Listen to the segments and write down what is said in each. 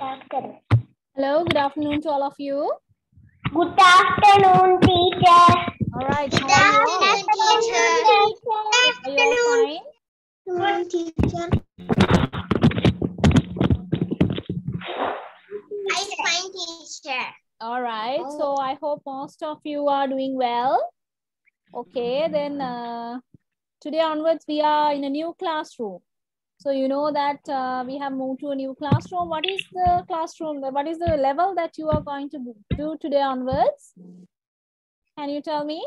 Hello, good afternoon to all of you. Good afternoon, teacher. All right, Good how are you all? afternoon, Are you all teacher. I find teacher. All right, so I hope most of you are doing well. Okay, then uh, today onwards, we are in a new classroom. So you know that uh, we have moved to a new classroom. What is the classroom? What is the level that you are going to do today onwards? Can you tell me?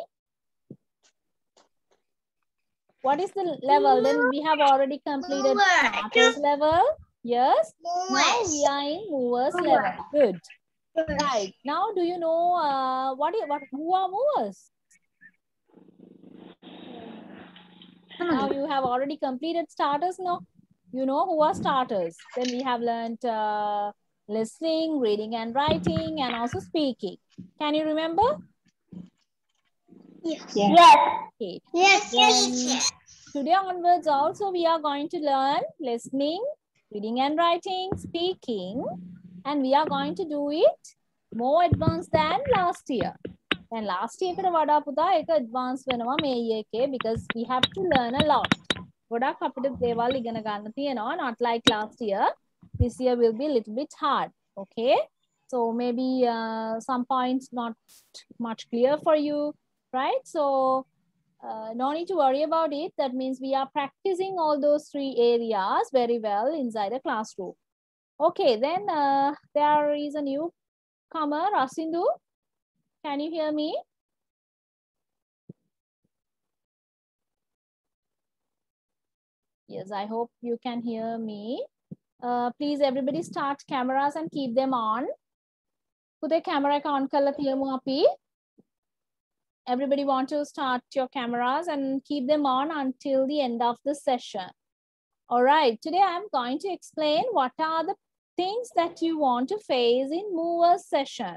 What is the level? Then we have already completed Movers. starters level. Yes. Now we are in movers level. Good. Right. Now, do you know uh, what, is, what who are movers? Now you have already completed starters, no? you know, who are starters. Then we have learned uh, listening, reading and writing, and also speaking. Can you remember? Yes. Yes. Okay. Yes. yes. Today onwards also we are going to learn listening, reading and writing, speaking, and we are going to do it more advanced than last year. And last year, vada puta, advanced because we have to learn a lot. ගොඩක් අපිට දේවල් ඉගෙන ගන්න තියෙනවා not like last year. This year will be a little bit hard. Okay. So maybe uh, some points not much clear for you, right? So uh, no need to worry about it. That means we are practicing all those three areas very well inside the classroom. Okay, then uh, there is a newcomer, Rasindu. Can you hear me? Yes, I hope you can hear me. Uh, please, everybody start cameras and keep them on. පුතේ camera එක on කරලා තියමු අපි. Everybody want to start your cameras and keep them on until the end of the session. All right, today I'm going to explain what are the things that you want to face in movers session.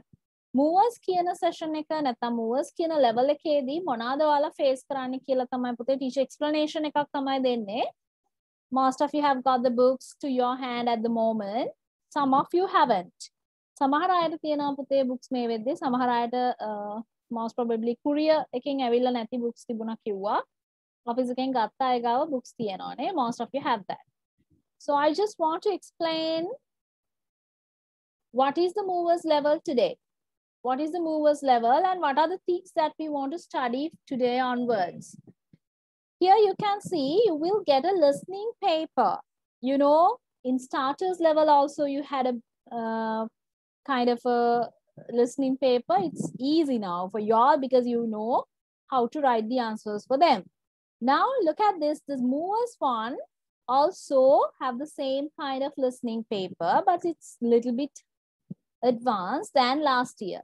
movers කියන session එක නැත්නම් movers කියන level එකේදී මොනවාද ඔයාලා face කරන්න කියලා තමයි පුතේ teacher explanation එකක් තමයි දෙන්නේ. Most of you have got the books to your hand at the moment. Some of you haven't. සමහර අයට තියෙනවා පුතේ books මේ වෙද්දී සමහර අයට uh, most probably courier එකෙන් ඇවිල්ලා නැති books තිබුණා කිව්වා. office එකෙන් ගත්ත අය ගාව books තියෙනවානේ. Most of you have that. So I just want to explain what is the movers level today. What is the movers level and what are the things that we want to study today onwards. Here you can see you will get a listening paper. You know, in starters level also you had a uh, kind of a listening paper. It's easy now for y'all because you know how to write the answers for them. Now look at this, this Movers one also have the same kind of listening paper, but it's little bit advanced than last year.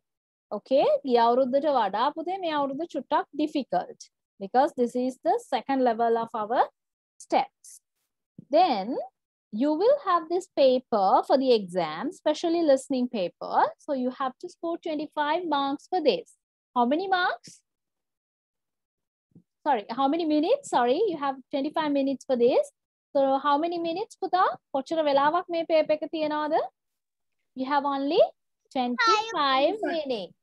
Okay, ගිය අවුරුද්දට වඩා පුතේ මේ difficult because this is the second level of our steps. Then you will have this paper for the exam, especially listening paper. So you have to score 25 marks for this. How many marks? Sorry, how many minutes? Sorry, you have 25 minutes for this. So how many minutes පුතා? කොච්චර වෙලාවක් මේ paper එක තියනවද? You have only 25 minutes.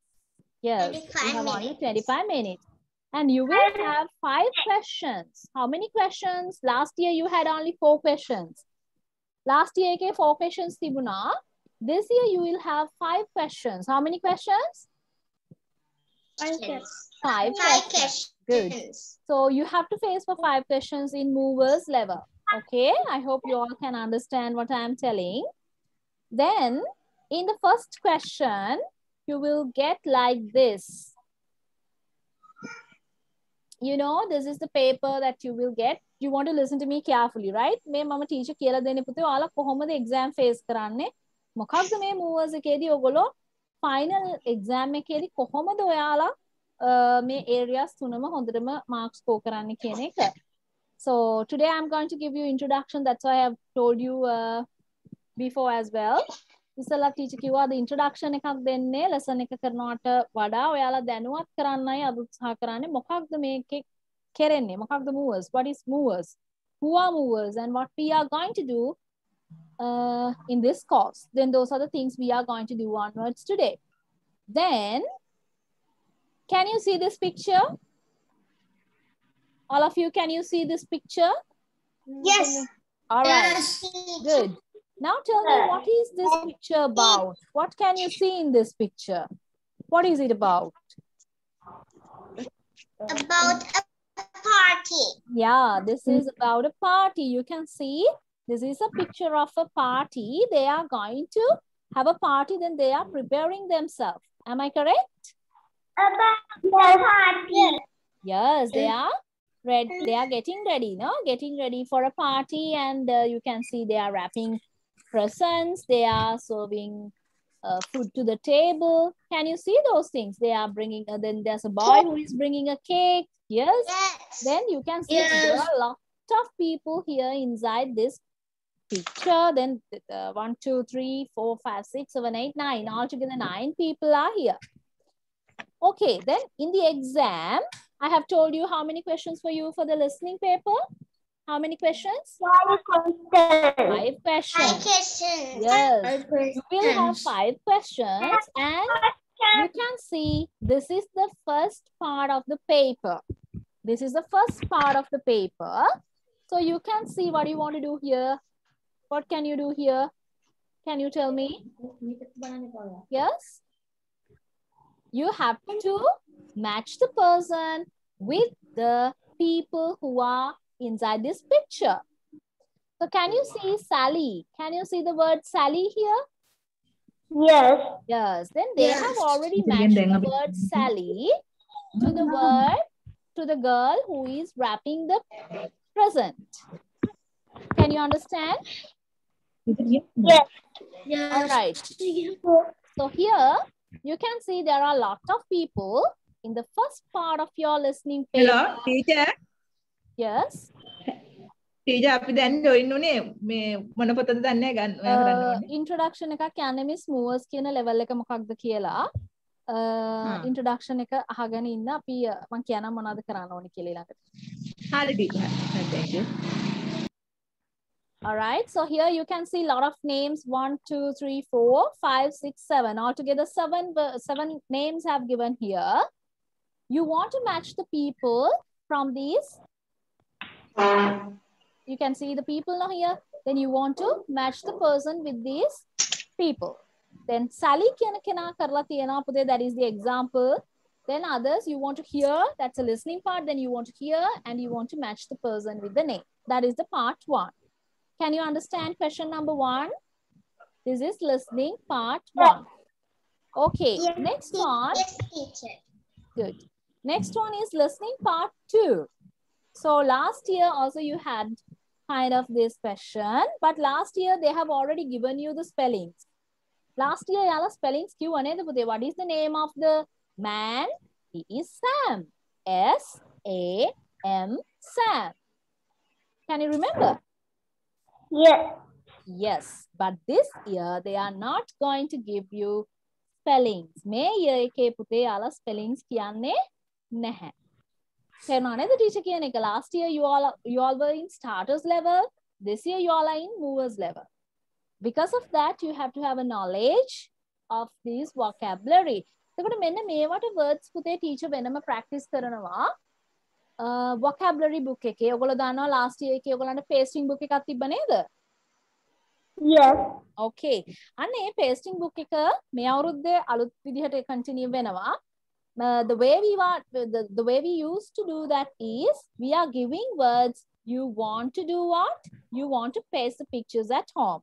Yes, you 25 have only minutes. 25 minutes. And you will have five questions. How many questions? Last year you had only four questions. Last year ke four questions tibuna. This year you will have five questions. How many questions? Five questions. Five, questions. Good. So you have to face for five questions in movers level. Okay. I hope you all can understand what I'm telling. Then in the first question, you will get like this You know, this is the paper that you will get. You want to listen to me carefully, right? මේ මම teacher කියලා දෙන්නේ පුතේ ඔයාලා කොහොමද exam face කරන්නේ? මොකක්ද මේ movers එකේදී ඔයගොල්ලෝ final exam එකේදී කොහොමද ඔයාලා uh, මේ areas තුනම හොඳටම marks score කරන්න කියන එක. So today I'm going to give you introduction. That's why I have told you uh, before as well. ඉස්සලා ටීචර් කිව්වා අද ඉන්ට්‍රොඩක්ෂන් එකක් දෙන්නේ ලෙසන් එක කරනවට වඩා ඔයාලා දැනුවත් කරන්නයි අද උත්සාහ කරන්නේ මොකක්ද මේකේ කෙරෙන්නේ මොකක්ද movers what is movers who are movers and what we are going to do uh, in this course. Then those are the things we are going to do onwards today. Then, can you see this picture? All of you, can you see this picture? Yes. All right, Yes. good. Now tell me, what is this picture about? What can you see in this picture? What is it about? About a party. Yeah, this is about a party. You can see this is a picture of a party. They are going to have a party, then they are preparing themselves. Am I correct? About the party. Yes, they are red. They are getting ready, no? Getting ready for a party, and uh, you can see they are wrapping presents. They are serving uh, food to the table. Can you see those things? They are bringing. Uh, then there's a boy who is bringing a cake. Yes. Yes. then you can see there are a lot of people here inside this picture. Then uh, one, two, three, four, five, six, seven, eight, nine. Altogether, nine people are here. Okay, then in the exam, I have told you how many questions for you for the listening paper. How many questions? Five questions. Five Five questions. questions. Yes, Five you will have five questions and you can see this is the first part of the paper. This is the first part of the paper. So you can see what you want to do here. What can you do here? Can you tell me? Yes? You have to match the person with the people who are inside this picture. So can you see Sally? Can you see the word Sally here? Yes. Yes. Then they yes. have already matched the word Sally to the word to the girl who is wrapping the present. Can you understand? Yes. yes. All right. So here you can see there are a lot of people in the first part of your listening page. Hello, teacher Yes. Teacher අපි දැන් join උනේ මේ මොන පොතද දන්නේ ගන්න ඔයා කරන්න Uh, ඕනේ introduction එකක් යන්නේ මිස් මූවර්ස් කියන level එක මොකක්ද කියලා. Uh, හා. introduction එක අහගෙන ඉන්න අපි uh, මම කියනම් මොනවද කරන්න ඕනේ කියලා ඊළඟට. හරි ටීචර් හරි thank you All right, so here you can see a lot of names one, two, three, four, five, six, seven. Altogether, seven, ver- seven names have given here. You want to match the people from these. you can see the people now here. Then you want to match the person with these people. Then Sally kena kena karla tiyena pude. That is the example. Then others you want to hear. That's a listening part. Then you want to hear and you want to match the person with the name. That is the part one. Can you understand question number one? This is listening part one. Okay, yes, next one. Yes, teacher. Good. Next one is listening part two. So last year also you had kind of this question, but last year they have already given you the spellings. Last year යාලා spellings කිව්වා නේද පුතේ? What is the name of the man? He is Sam. S A M Sam. Can you remember? Yes. Yes, but this year they are not going to give you spellings. මේ year එකේ පුතේ යාලා spellings කියන්නේ නැහැ. තේරුණා නේද teacher කියන එක? Last year you all you all were in starters level. This year you all are in movers level. Because of that you have to have a knowledge of this vocabulary. එතකොට මෙන්න මේවට words පුතේ teacher වෙනම practice කරනවා. Vocabulary book එකේ ඔයගොල්ලෝ දන්නවා last year එකේ ඔයගොල්ලන්ට pasting book එකක් තිබ්බ නේද? Yes. Okay. අන්න ඒ pasting book එක මේ අවුරුද්දේ අලුත් විදිහට continue වෙනවා. Uh, the way we want the, the way we used to do that is we are giving words you want to do what you want to paste the pictures at home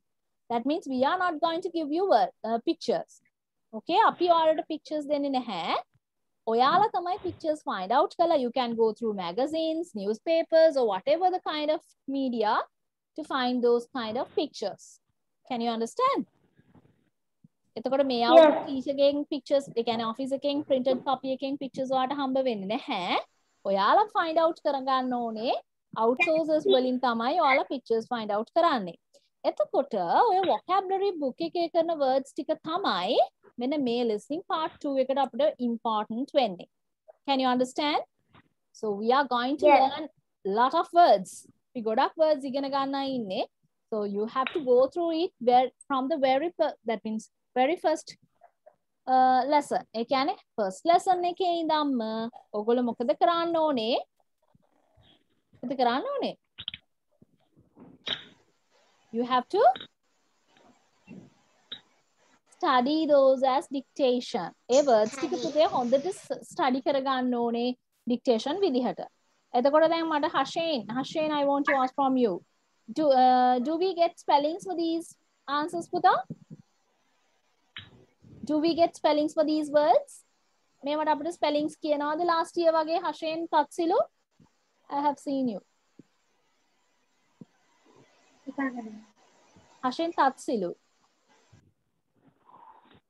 that means we are not going to give you word, uh, pictures okay අපි ඔයාලට pictures දෙන්නේ නැහැ ඔයාලා තමයි pictures find out කළා you can go through magazines newspapers or whatever the kind of media to find those kind of pictures can you understand එතකොට මේ pictures ඒ කියන්නේ office එකෙන් printed copy එකෙන් ඔයාලට හම්බ වෙන්නේ නැහැ. ඔයාලා find out කරගන්න ඕනේ outsourcers වලින් තමයි ඔයාලා pictures find out කරන්නේ. එතකොට ඔය vocabulary book එකේ කරන words ටික තමයි මෙන්න මේ listening part 2 එකට අපිට important වෙන්නේ. Can you understand? So we are going to Yes. learn lot of words. අපි ගොඩක් words ඉගෙන ගන්නයි ඉන්නේ. So you have to go through it where from the very that means very first uh, lesson. ඒ කියන්නේ first lesson එකේ ඉඳන්ම ඔයගොල්ලෝ මොකද කරන්න ඕනේ? මොකද කරන්න ඕනේ? You have to study those as dictation. A words ටික. පුතේ හොඳට study කරගන්න ඕනේ dictation විදිහට. එතකොට දැන් මට හෂේන් හෂේන් I want to ask from you. Do uh, do we get spellings for these answers පුතා? Do we get spellings for these words? මේවට අපිට spellings කියනවාද last year වගේ හෂේන් තත්සිලු? I have seen you. හෂෙන් තත්සිලු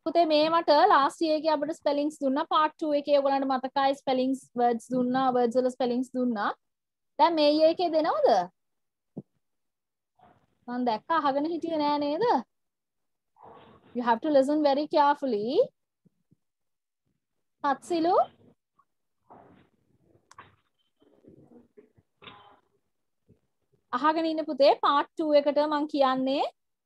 පුතේ මේවට ලාස්ට් ඉයර් එකේ අපිට spellings දුන්නා part 2 එකේ ඔයගලන්ට මතකයි ස්පෙලිංස් වර්ඩ්ස් දුන්නා වර්ඩ්ස් වල ස්පෙලිංස් දුන්නා දැන් මේ ඉයර් එකේ දෙනවද මම දැක්ක අහගෙන හිටියේ නෑ නේද you have to listen very carefully තත්සිලු අහගෙන ඉන්න පුතේ part 2 එකට මම කියන්නේ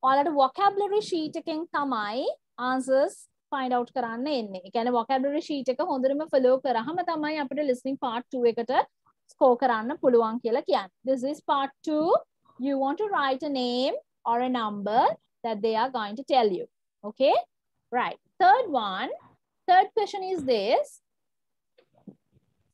ඔයාලට vocabulary sheet එකෙන් තමයි answers find out කරන්න එන්නේ. ඒ කියන්නේ vocabulary sheet එක හොඳටම follow කරාම තමයි අපිට listening part 2 එකට score කරන්න පුළුවන් කියලා කියන්නේ. This is part 2. You want to write a name or a number that they are going to tell you. Okay? Right. Third one. Third question is this.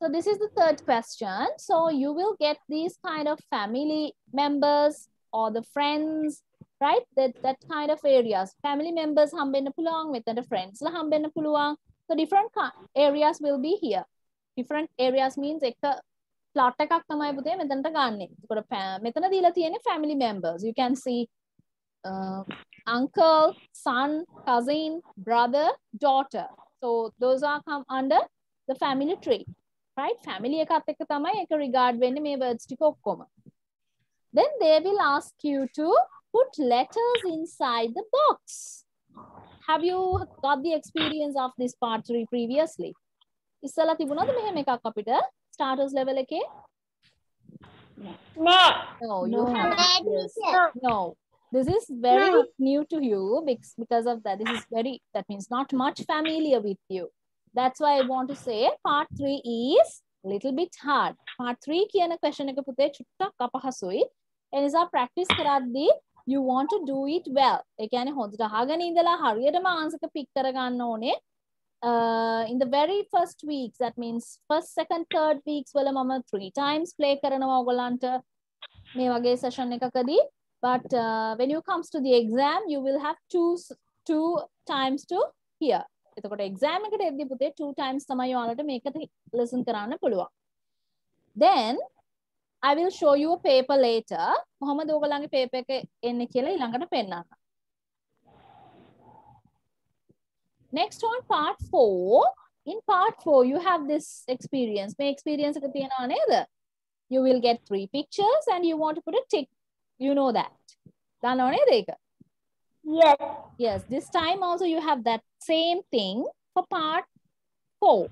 So this is the third question. So you will get these kind of family members or the friends, right? That that kind of areas. Family members හම්බෙන්න පුළුවන්, මෙතන friends ලා හම්බෙන්න පුළුවන්. So different ki- areas will be here. Different areas means එක plot එකක් තමයි පුතේ මෙතනට ගන්නෙ. එතකොට fa- මෙතන දීලා තියෙන්නේ family members. You can see uh, uncle, son, cousin, brother, daughter. So those are come under the family tree. right family එකත් එක්ක තමයි ඒක regard වෙන්නේ මේ words ටික ඔක්කොම then they will ask you to put letters inside the box have you got the experience of this part 3 previously ඉස්සලා තිබුණාද මෙහෙම එකක් අපිට starters level එකේ Nè. no you No. haven't Nè, yes. teacher. no this is very No. new to you because, because of that this is very that means not much familiar with you that's why i want to say part 3 is little bit hard part 3 කියන question එක පුතේ චුට්ටක් අපහසුයි ඒ නිසා practice කරද්දී you want to do it well ඒ කියන්නේ හොඳට අහගෙන ඉඳලා හරියටම answer එක pick කරගන්න ඕනේ uh, in the very first weeks that means first second third weeks වල මම three times play කරනවා ඔයගලන්ට මේ වගේ session එකකදී but uh, when you comes to the exam you will have two s- two times to hear එතකොට exam එකට එද්දි පුතේ two times තමයි ඔයාලට මේක listen කරන්න පුළුවන් then I will show you a paper later කොහොමද ඔයගලන්ගේ paper එක එන්නේ කියලා ඊළඟට පෙන්නන්න next one part 4 in part 4 you have this experience මේ experience එක තියෙනවා නේද you will get three pictures and you want to put a tick you know that දන්නව නේද ඒක Yes. yes this time also you have that same thing for part 4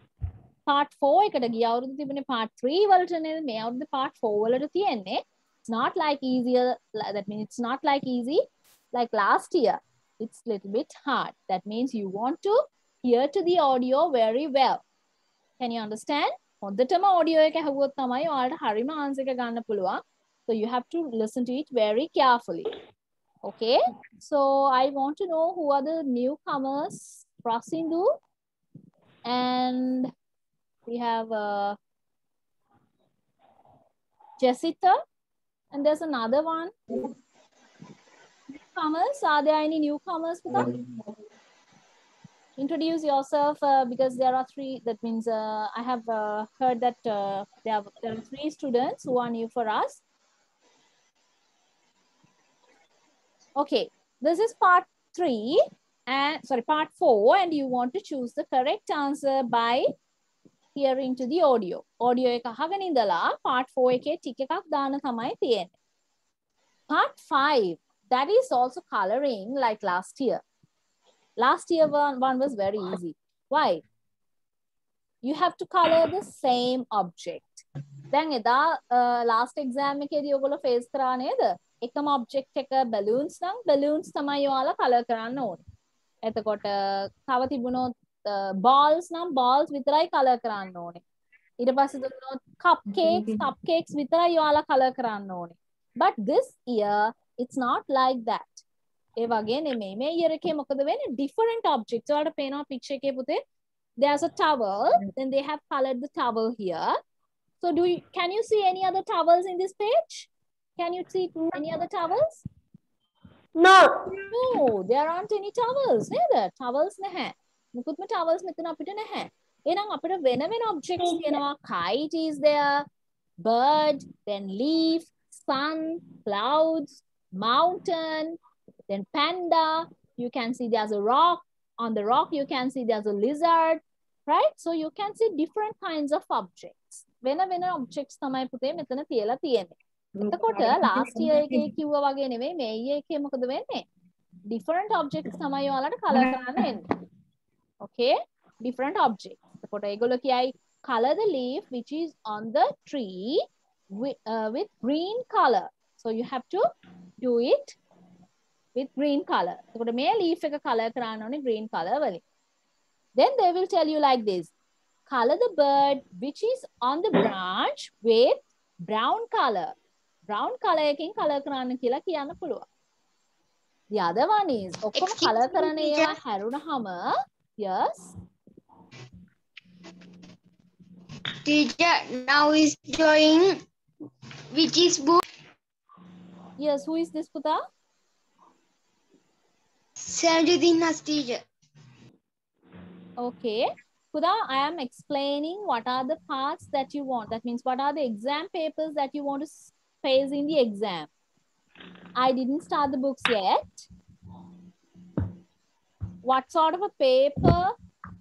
part 4 එකට ගිය අවුරුදු තිබුණේ part 3 වලට නේද මේ අවුරුද්ද part 4 වලට තියෙන්නේ it's not like easier li- that means it's not like easy like last year it's little bit hard that means you want to hear to the audio very well can you understand හොඳටම audio එක ඇහුවොත් තමයි ඔයාලට හරිම answer එක ගන්න පුළුවන් so you have to listen to it very carefully. Okay? So I want to know who are the newcomers Prasindu and we have uh, Jessica. And there's another one. Newcomers? Are there any newcomers introduce yourself uh, because there are three that means uh, i have uh, heard that uh, there, are, there are three students who are new for us okay this is part three and sorry part four and you want to choose the correct answer by hearing to the audio audio එක අහගෙන ඉඳලා part 4 එකේ tick එකක් දාන්න තමයි තියෙන්නේ part 5 that is also coloring like last year last year one, one was very easy why you have to color the same object දැන් එදා uh, last exam එකේදී ඔයගොල්ලෝ face කරා නේද එකම ඔබ්ජෙක්ට් එක බැලූන්ස් නම් බැලූන්ස් තමයි ඔයාලා කලර් කරන්න ඕනේ. එතකොට තව තිබුණොත් බෝල්ස් නම් බෝල්ස් විතරයි කලර් කරන්න ඕනේ. ඊට පස්සේ දුන්නොත් කප් කේක්ස් කප් කේක්ස් විතරයි ඔයාලා කලර් කරන්න ඕනේ. but this year it's not like that. ඒ වගේ නෙමෙයි. මේ එකේ මොකද වෙන්නේ? different objects. ඔයාලට පේනවා picture එකේ පුතේ there's a towel then they have colored the towel here so do you can you see any other towels in this page can you see any other towels No. no there aren't any towels නේද towels නැහැ මුකුත්ම towels මෙතන අපිට නැහැ එහෙනම් අපිට වෙන වෙන objects තියෙනවා kite is there bird then leaf sun clouds mountain then panda you can see there's a rock on the rock you can see there's a lizard right so you can see different kinds of objects වෙන වෙන objects තමයි පුතේ මෙතන තියලා තියෙන්නේ එතකොට last year එකේ කිව්වා වගේ නෙවෙයි මේ year එකේ මොකද වෙන්නේ different objects තමයි ඔයාලට color කරන්න එන්නේ okay different objects එතකොට ඒගොල්ලෝ කියයි color the leaf which is on the tree with, uh, with green color so you have to do it with green color. එතකොට මේ leaf එක color කරන්න ඕනේ green color වලින්. Then they will tell you like this. Color the bird which is on the branch with brown color. Brown color එකකින් color කරන්න කියලා කියන්න පුළුවන්. The other one is ඔක්කොම Excuse color me, කරන teacher. ඒවා හැරුණාම yes Teacher, now is showing which is book. yes who is this puta? Sajuddin has teacher. Okay. Kuda, I am explaining what are the parts that you want. That means what are the exam papers that you want to face in the exam. I didn't start the books yet. What sort of a paper,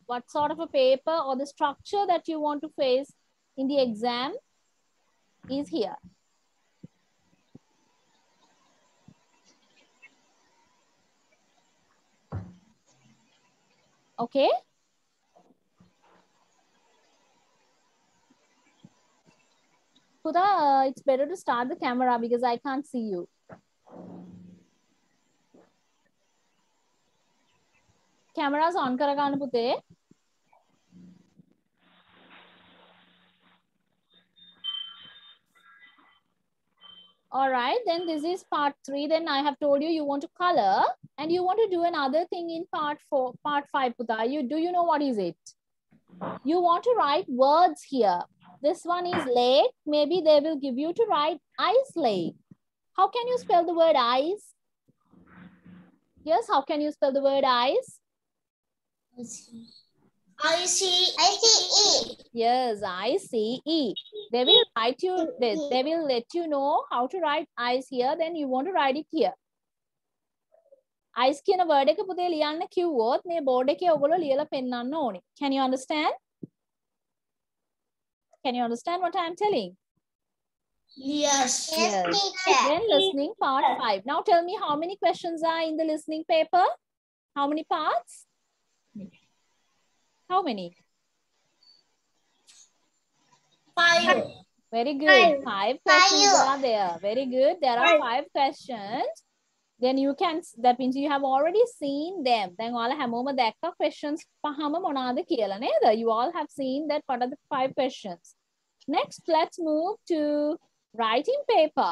what sort of a paper or the structure that you want to face in the exam is here. Okay. Huda, uh, it's better to start the camera because I can't see you. Cameras on karagana pute. All right, then this is part three. Then I have told you you want to color and you want to do another thing in part four, part five, Puta. You do you know what is it? You want to write words here This one is lake. Maybe they will give you to write ice lake. How can you spell the word ice? Yes, how can you spell the word ice? I see. I see Yes, I C E. They will write you, they, they will let you know how to write ice here. Then you want to write it here. ice කියන word එක පුතේ ලියන්න කිව්වොත් මේ board එකේ ඔයගොල්ලෝ ලියලා පෙන්නන්න ඕනේ. Can you understand? Can you understand what I am telling? Yes. Yes. teacher. Then listening part five. Now tell me how many questions are in the listening paper? How many parts? How many? Five. Very good. Five questions Five. are there. Very good. There are five questions. Then you can, that means you have already seen them. දැන් ඔයාලා හැමෝම දැක්ක questions පහම මොනවාද කියලා නේද? You all have seen that what are the five questions. Next, let's move to writing paper.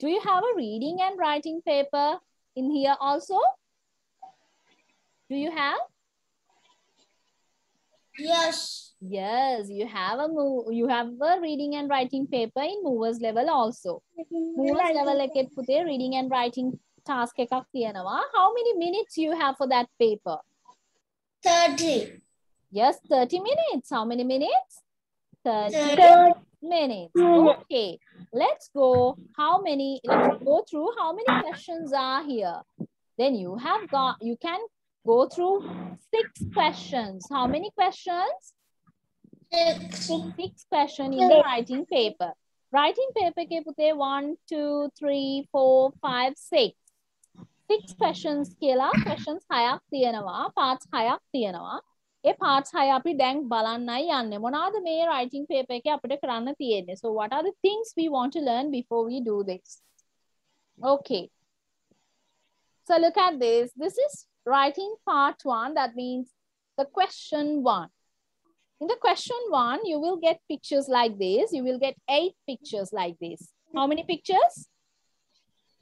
Do you have a reading and writing paper in here also? Do you have? Yes. Yes, you have a move, you have a reading and writing paper in movers level also. Movers level එකෙත් පුතේ reading and writing task එකක් තියෙනවා. How many minutes you have for that paper? 30 yes 30 minutes. How many minutes? 30, 30. minutes. Okay. Let's go. How many let's go through how many questions are here. Then you have got you can go through six questions. How many questions? Six, six questions in the writing paper. Writing paper ke pute 1 six questions කියලා questions හයක් තියෙනවා part හයක් තියෙනවා. ඒ part හය අපි දැන් බලන්නයි යන්න. මොනාද මේ රයිටිං පේප එක අපිට කරන්න තියෙන්නේ? So what are the things we want to learn before we do this? Okay. So look at this. This is writing part one. That means the question one. In the question one you will get pictures like this. You will get eight pictures like this. How many pictures?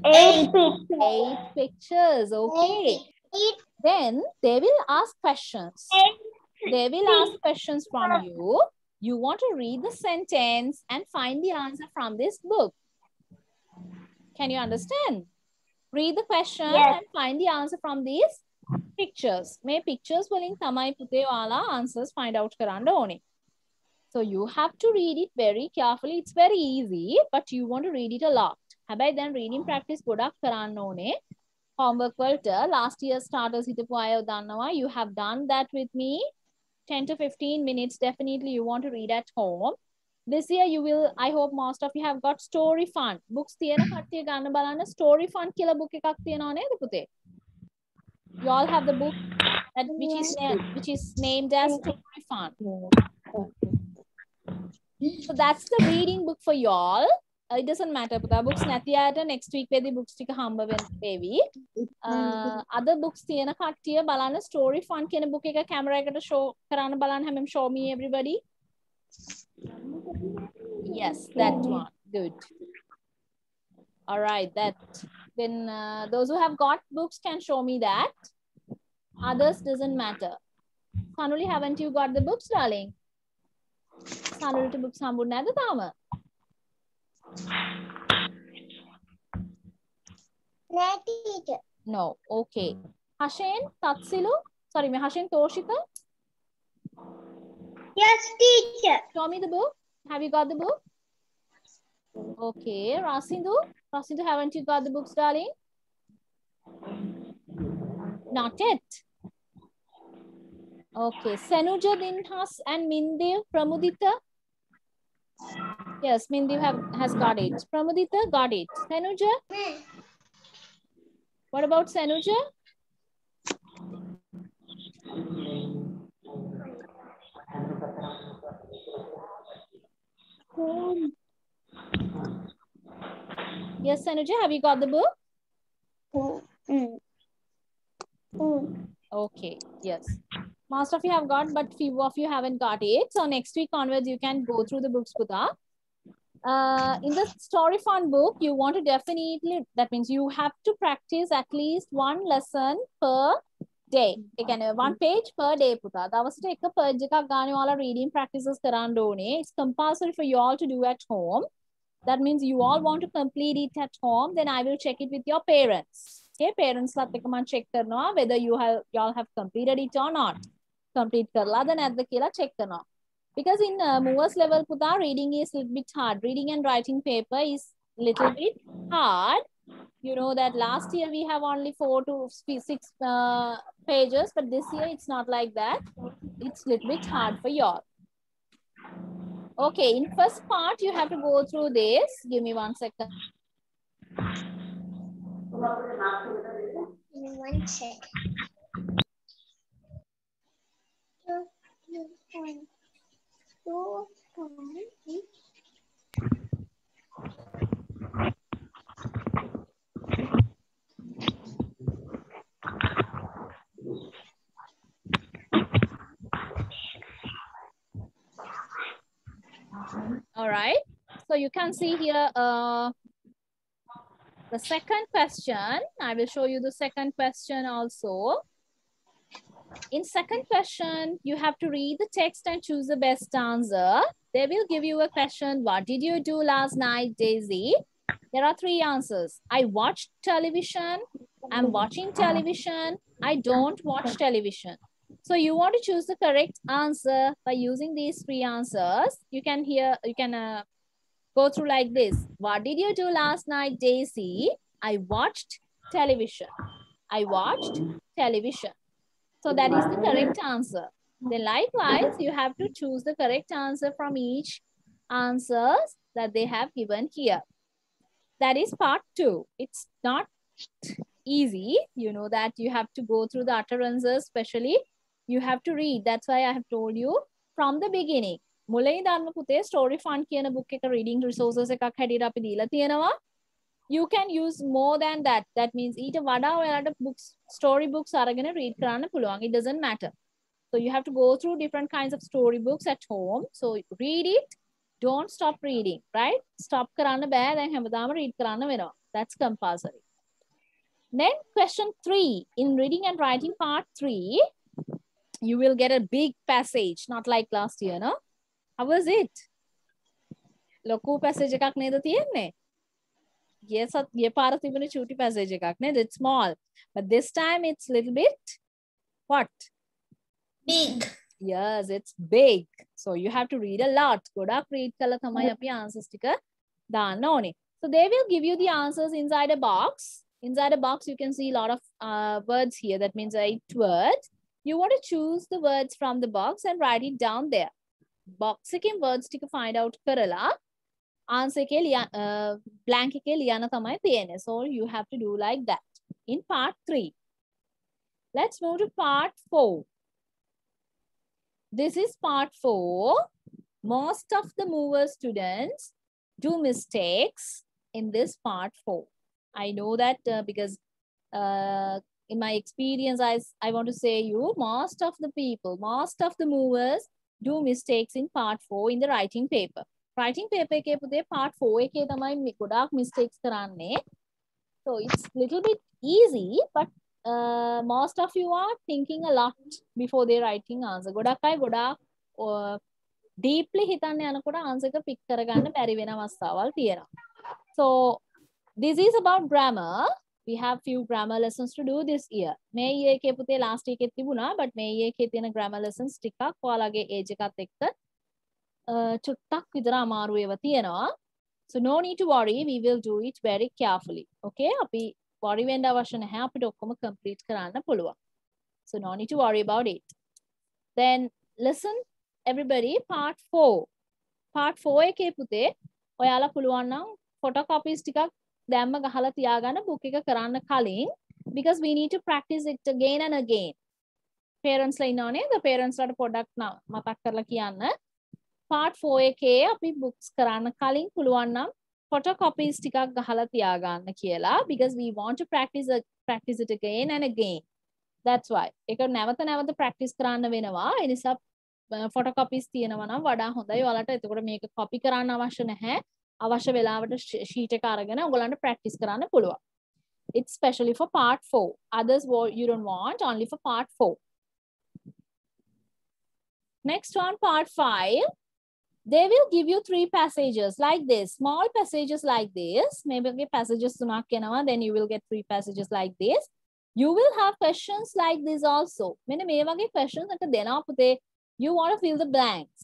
Eight pictures. Eight pictures. Okay. Eight. Then they will ask questions. They will ask questions from you. You want to read the sentence and find the answer from this book. Can you understand? Read the question Yes. and find the answer from these pictures. මේ pictures වලින් තමයි පුතේ ඔයාලා answers find out කරන්න ඕනේ. So you have to read it very carefully. It's very easy, but you want to read it a lot. හැබැයි දැන් reading practice ගොඩක් කරන්න ඕනේ. Homework වලට last year starters හිටපු අය දන්නවා. You have done that with me. 10 to 15 minutes definitely you want to read at home. This year you will, I hope most of you have got story fun. Books තියෙන කට්ටිය ගන්න බලන්න story fun කියලා book එකක් තියෙනවා නේද පුතේ? You all have the book that which is na- which is named as story fun. So that's the reading book for y'all. Uh, it doesn't matter පුතා books නැති අයට next week වෙදී books ටික හම්බ වෙන්න වේවි. Uh, other books තියෙන කට්ටිය බලන්න story fun කියන book එක camera එකට show කරන්න බලන්න හැමෝම show me everybody. Yes, that one. Good. All right, that. Then uh, those who have got books can show me that. Others doesn't matter. Sanuli, haven't you got the books, darling? Sanuli books හම්බුනේ නැද්ද තාම? teacher. No. Okay. Hashin, Tatsilu? Sorry, me Hashin Toshita? Yes, teacher. Show me the book. Have you got the book? Okay. Rasindu? Rasindu, haven't you got the books, darling? Not yet. Okay. Sanuja, Dinhas, and Mindev, Pramudita? Yes, Mindev have, has got it. Pramudita got it. Sanuja? What about Sanuja? Yes, Sanuja, have you got the book? Mm. Mm. Okay, yes. Most of you have got, but few of you haven't got it. So next week onwards, you can go through the books, Buddha Uh, in the story fun book, you want to definitely, that means you have to practice at least one lesson per day. ඒ කියන්නේ one page per day පුතා. දවසට එක page එකක් ගන්න ඔයාලා reading practices කරන්න ඕනේ. It's compulsory for you all to do at home. That means you all want to complete it at home, then I will check it with your parents. Okay, parents ලත් එක මම check කරනවා whether you have y'all have completed it or not. Complete කරලාද නැද්ද කියලා check කරනවා. Because in uh, movers level පුතා reading is a little bit hard. Reading and writing paper is little bit hard. You know that last year we have only four to six uh, pages, but this year it's not like that. It's little bit hard for y'all. Okay, in first part, you have to go through this. Give me one second. Give me one sec. Two, two, one, All right. So you can see here uh, the second question. I will show you the second question also. In second question, you have to read the text and choose the best answer. They will give you a question. What did you do last night, Daisy? There are three answers. I watched television. I'm watching television. I don't watch television. So you want to choose the correct answer by using these three answers. You can hear, you can uh, go through like this. What did you do last night, Daisy? I watched television. I watched television. So that is the correct answer. Then likewise, you have to choose the correct answer from each answers that they have given here. That is part two. It's not easy. You know that you have to go through the utterances, especially you have to read. That's why I have told you from the beginning. මුලින් දන්න පුතේ story fun කියන book එක reading resources එකක් හැටියට අපි දීලා තියෙනවා. you can use more than that. That means ඊට වඩා ඔයාලට books, story books අරගෙන read කරන්න පුළුවන්. It doesn't matter. So you have to go through different kinds of story books at home. So read it. Don't stop reading, right? Stop කරන්න බෑ. දැන් හැමදාම read කරන්න වෙනවා. That's compulsory. Then question three. In reading and writing part three, you will get a big passage, not like last year, no? How was it? ලොකු passage එකක් නේද තියෙන්නේ? Yes, ගිය පාර තිබුණේ චූටි passage එකක් නේද? It's small. But this time it's little bit what? Big. Yes, it's big. So you have to read a lot. ගොඩක් read කළා තමයි අපි answers ටික දාන්න ඕනේ. So they will give you the answers inside a box. Inside a box, you can see a lot of uh, words here. That means eight words. You want to choose the words from the box and write it down there. Box එකෙන් words ටික find out කරලා answer එකේ ලිය uh, blank එකේ ලියන්න තමයි තියෙන්නේ. So you have to do like that. In part 3. Let's move to part 4. This is part 4. Most of the mover students do mistakes in this part 4. I know that uh, because uh, in my experience, I, I want to say you, most of the people, most of the movers do mistakes in part 4 in the writing paper. Writing paper එකේ පුතේ part 4 එකේ තමයි මේ ගොඩාක් mistakes කරන්නේ. So it's little bit easy, but uh, most of you are thinking a lot before they writing answer. ගොඩක් අය ගොඩාක් uh, deeply හිතන්න යනකොට answer එක pick කරගන්න බැරි වෙන අවස්ථාවල් තියෙනවා. So this is about grammar. We have few grammar lessons to do this year. මේ year එකේ පුතේ last year එකේ තිබුණා, but මේ year එකේ තියෙන grammar lessons ටිකක් ඔයාලගේ age එකත් එක්ක uh, චුට්ටක් විතර අමාරු ඒවා තියෙනවා. So no need to worry, we will do it very carefully. Okay? අපි worry වෙන්න අවශ්‍ය නැහැ. අපිට ඔක්කොම complete කරන්න පුළුවන්. So no need to worry about it. Then listen everybody part 4. part 4 එකේ පුතේ ඔයාලා පුළුවන් නම් photocopies ටිකක් දැම්ම ගහලා තියාගන්න book එක කරන්න කලින් because we need to practice it again and again. parents ලා ඉන්නව නේද? parents ලාට පොඩ්ඩක් මතක් කරලා කියන්න. Part 4 එකේ අපි books කරන්න කලින් පුළුවන් නම් photocopies ටිකක් ගහලා තියාගන්න කියලා because we want to practice a, practice it again and again. That's why. ඒක නැවත නැවත practice කරන්න වෙනවා. ඒ නිසා photocopies තියෙනවා නම් වඩා හොඳයි. ඔයාලට එතකොට මේක copy කරන්න අවශ්‍ය නැහැ. අවශ්‍ය වෙලාවට sheet එක අරගෙන ඔයගලන්ට practice කරන්න පුළුවන්. It's specially for part 4. Others you don't want only for part 4. Next one, part 5. They will give you three passages like this, small passages like this. Maybe passages then you will get three passages like this. You will have questions like this also. Questions you want to fill the blanks.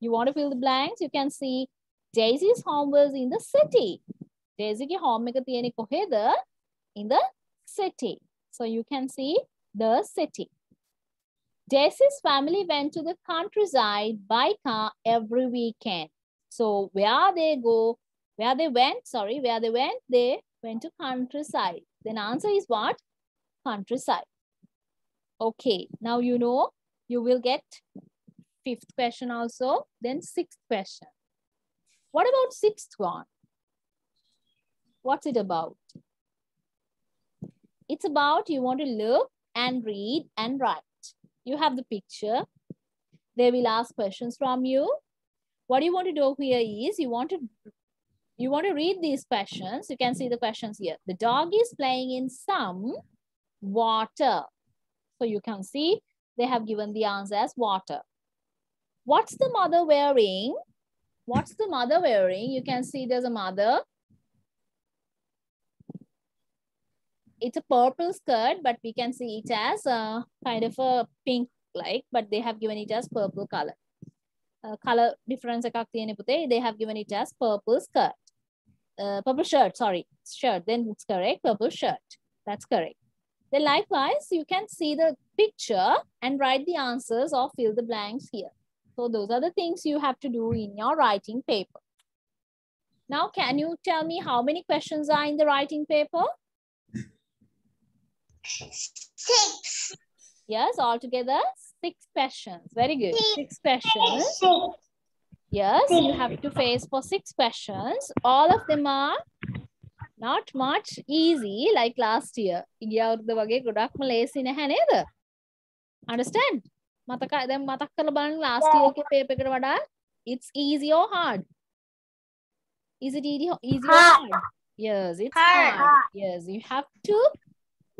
You want to fill the blanks, you can see Daisy's home was in the city. Daisy's home in the city. So you can see the city. Daisy's family went to the countryside by car every weekend. So where they go, where they went, sorry, where they went, they went to countryside. Then answer is what? Countryside. Okay, now you know you will get fifth question also, then sixth question. What about sixth one? What's it about? It's about you want to look and read and write. You have the picture. They will ask questions from you. What you want to do here is you want to you want to read these questions. You can see the questions here. The dog is playing in some water. So you can see they have given the answer as water. What's the mother wearing? What's the mother wearing? You can see there's a mother. It's a purple skirt, but we can see it as a kind of a pink like, but they have given it as purple color. Uh, color difference they have given it as purple skirt. Uh, purple shirt, sorry, shirt, then it's correct, purple shirt. That's correct. Then likewise, you can see the picture and write the answers or fill the blanks here. So those are the things you have to do in your writing paper. Now, can you tell me how many questions are in the writing paper? Six. Yes, altogether six questions. Very good. Six questions. Six. Yes, you have to face for six questions. All of them are not much easy like last year ගිය අවුරුද්ද වගේ ගොඩක්ම ලේසි නැහැ නේද understand මතක දැන් මතක් කරලා බලන්න last year එකේ paper එකට වඩා it's easy or hard is it easy, easy or hard yes it's hard. Hard. yes you have to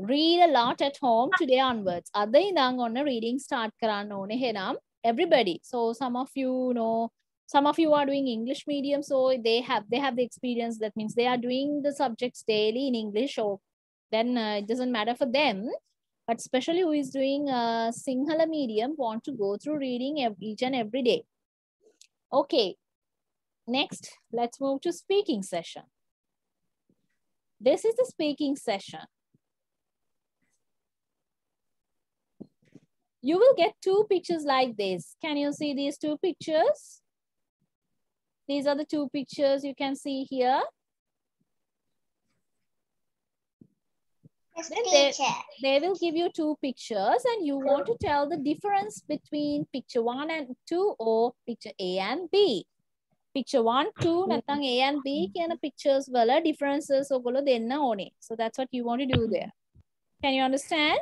read a lot at home today onwards. Adai நாங்க ஒன்னு reading start கரானோனே ஹெனாம் everybody. So some of you know some of you are doing English medium so they have they have the experience that means they are doing the subjects daily in English or then uh, it doesn't matter for them but especially who is doing a Sinhala medium want to go through reading every, each and every day. Okay, next let's move to speaking session. This is the speaking session. you will get two pictures like this can you see these two pictures these are the two pictures you can see here. Yes, Then they- teacher. They will give you two pictures and you want to tell the difference between picture one and two or picture A and B. Picture one, two, නැත්නම් A and B කියන pictures වල differences ඔයගොල්ලෝ දෙන්න ඕනේ. So that's what you want to do there. Can you understand?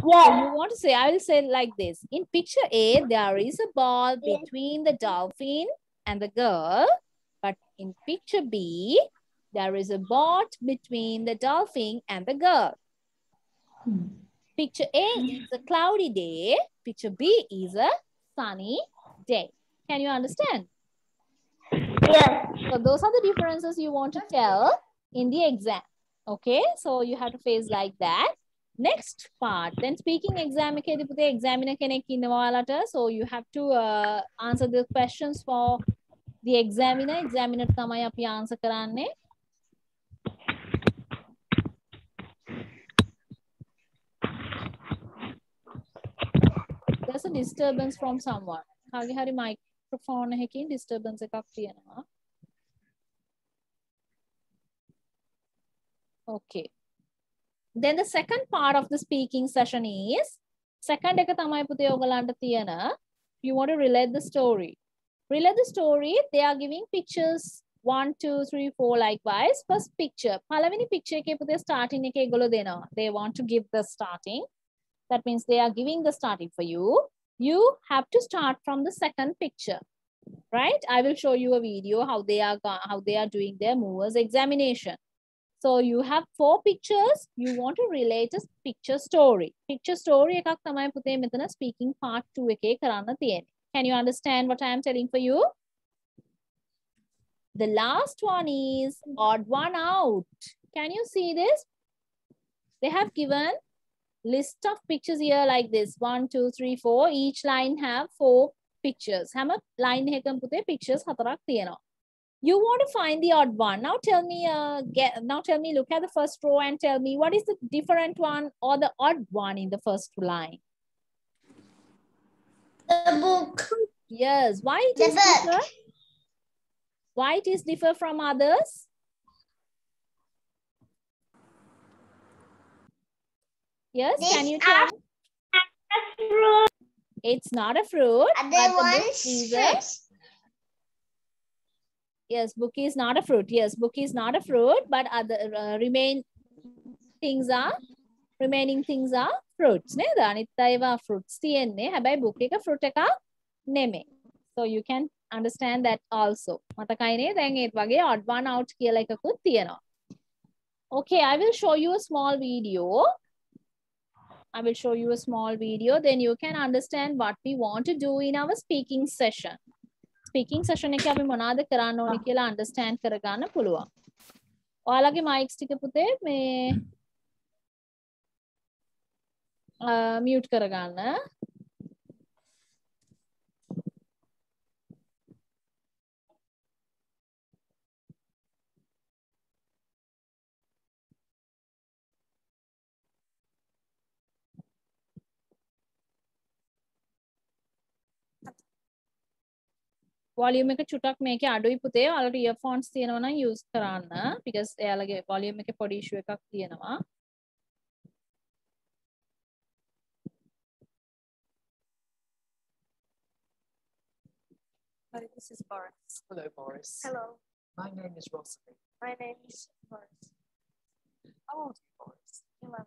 So you want to say, I will say like this. In picture A, there is a ball Yes. between the dolphin and the girl. But in picture B, there is a boat between the dolphin and the girl. Hmm. Picture A hmm. is a cloudy day. Picture B is a sunny day. Can you understand? Yes. So those are the differences you want to tell in the exam. Okay, so you have to face like that Next part, then speaking exam එකේදී පුතේ examiner කෙනෙක් ඉන්නවා ඔයාලට. So you have to uh, answer the questions for the examiner. Examiner තමයි අපි answer කරන්නේ. There's a disturbance from someone. කාගේ හරි microphone එකකින් disturbance එකක් තියෙනවා. Okay. Then the second part of the speaking session is second එක තමයි පුතේ ඔයගලන්ට තියෙන you want to relate the story. Relate the story, they are giving pictures one, two, three, four likewise. First picture. පළවෙනි picture එකේ පුතේ starting එක ඒගොල්ලෝ දෙනවා. They want to give the starting. That means they are giving the starting for you. You have to start from the second picture. Right? I will show you a video how they are go- how they are doing their movers examination. So you have four pictures. You want to relate a picture story. Picture story එකක් තමයි පුතේ මෙතන speaking part 2 එකේ කරන්න තියෙන්නේ. Can you understand what I am telling for you? The last one is odd one out. Can you see this? They have given list of pictures here like this. One, two, three, four. Each line have four pictures. හැම line එකකම පුතේ pictures හතරක් තියෙනවා. You want to find the odd one. Now tell me, uh, get, now tell me, look at the first row and tell me what is the different one or the odd one in the first line. The book. Yes, why it The is differ? bird. Why it is differ from others? Yes, can you tell? me? It's not a fruit. Other but the book ones. is. Yes, book is not a fruit. Yes, book is not a fruit, but other uh, remain things are remaining things are fruits නේද? අනිත් ඒවා fruits තියෙන්නේ. හැබැයි book එක fruit එකක් නෙමෙයි. So you can understand that also. මතකයිනේ දැන් ඒත් වගේ odd one out කියලා එකකුත් තියෙනවා. Okay, I will show you a small video. I will show you a small video. Then you can understand what we want to do in our speaking session. Speaking session එක අපි මොනවද කරන්න ඕනේ කියලා understand කරගන්න පුළුවන්. ඔයාලගේ mics ටික පුතේ මේ මියුට් කරගන්න. වොලියුම් එක චුටක් මේකේ අඩුයි පුතේ. ඔයාලට ඉයර්ෆෝන්ස් තියෙනවා නම් යූස් කරන්න. because එයාලගේ වොලියුම් එකේ පොඩි ඉෂුව එකක් තියෙනවා. Hi, this is Boris. Hello, Boris. Hello. My name is Rosalie. My name is Boris. How old are you, Boris? 11.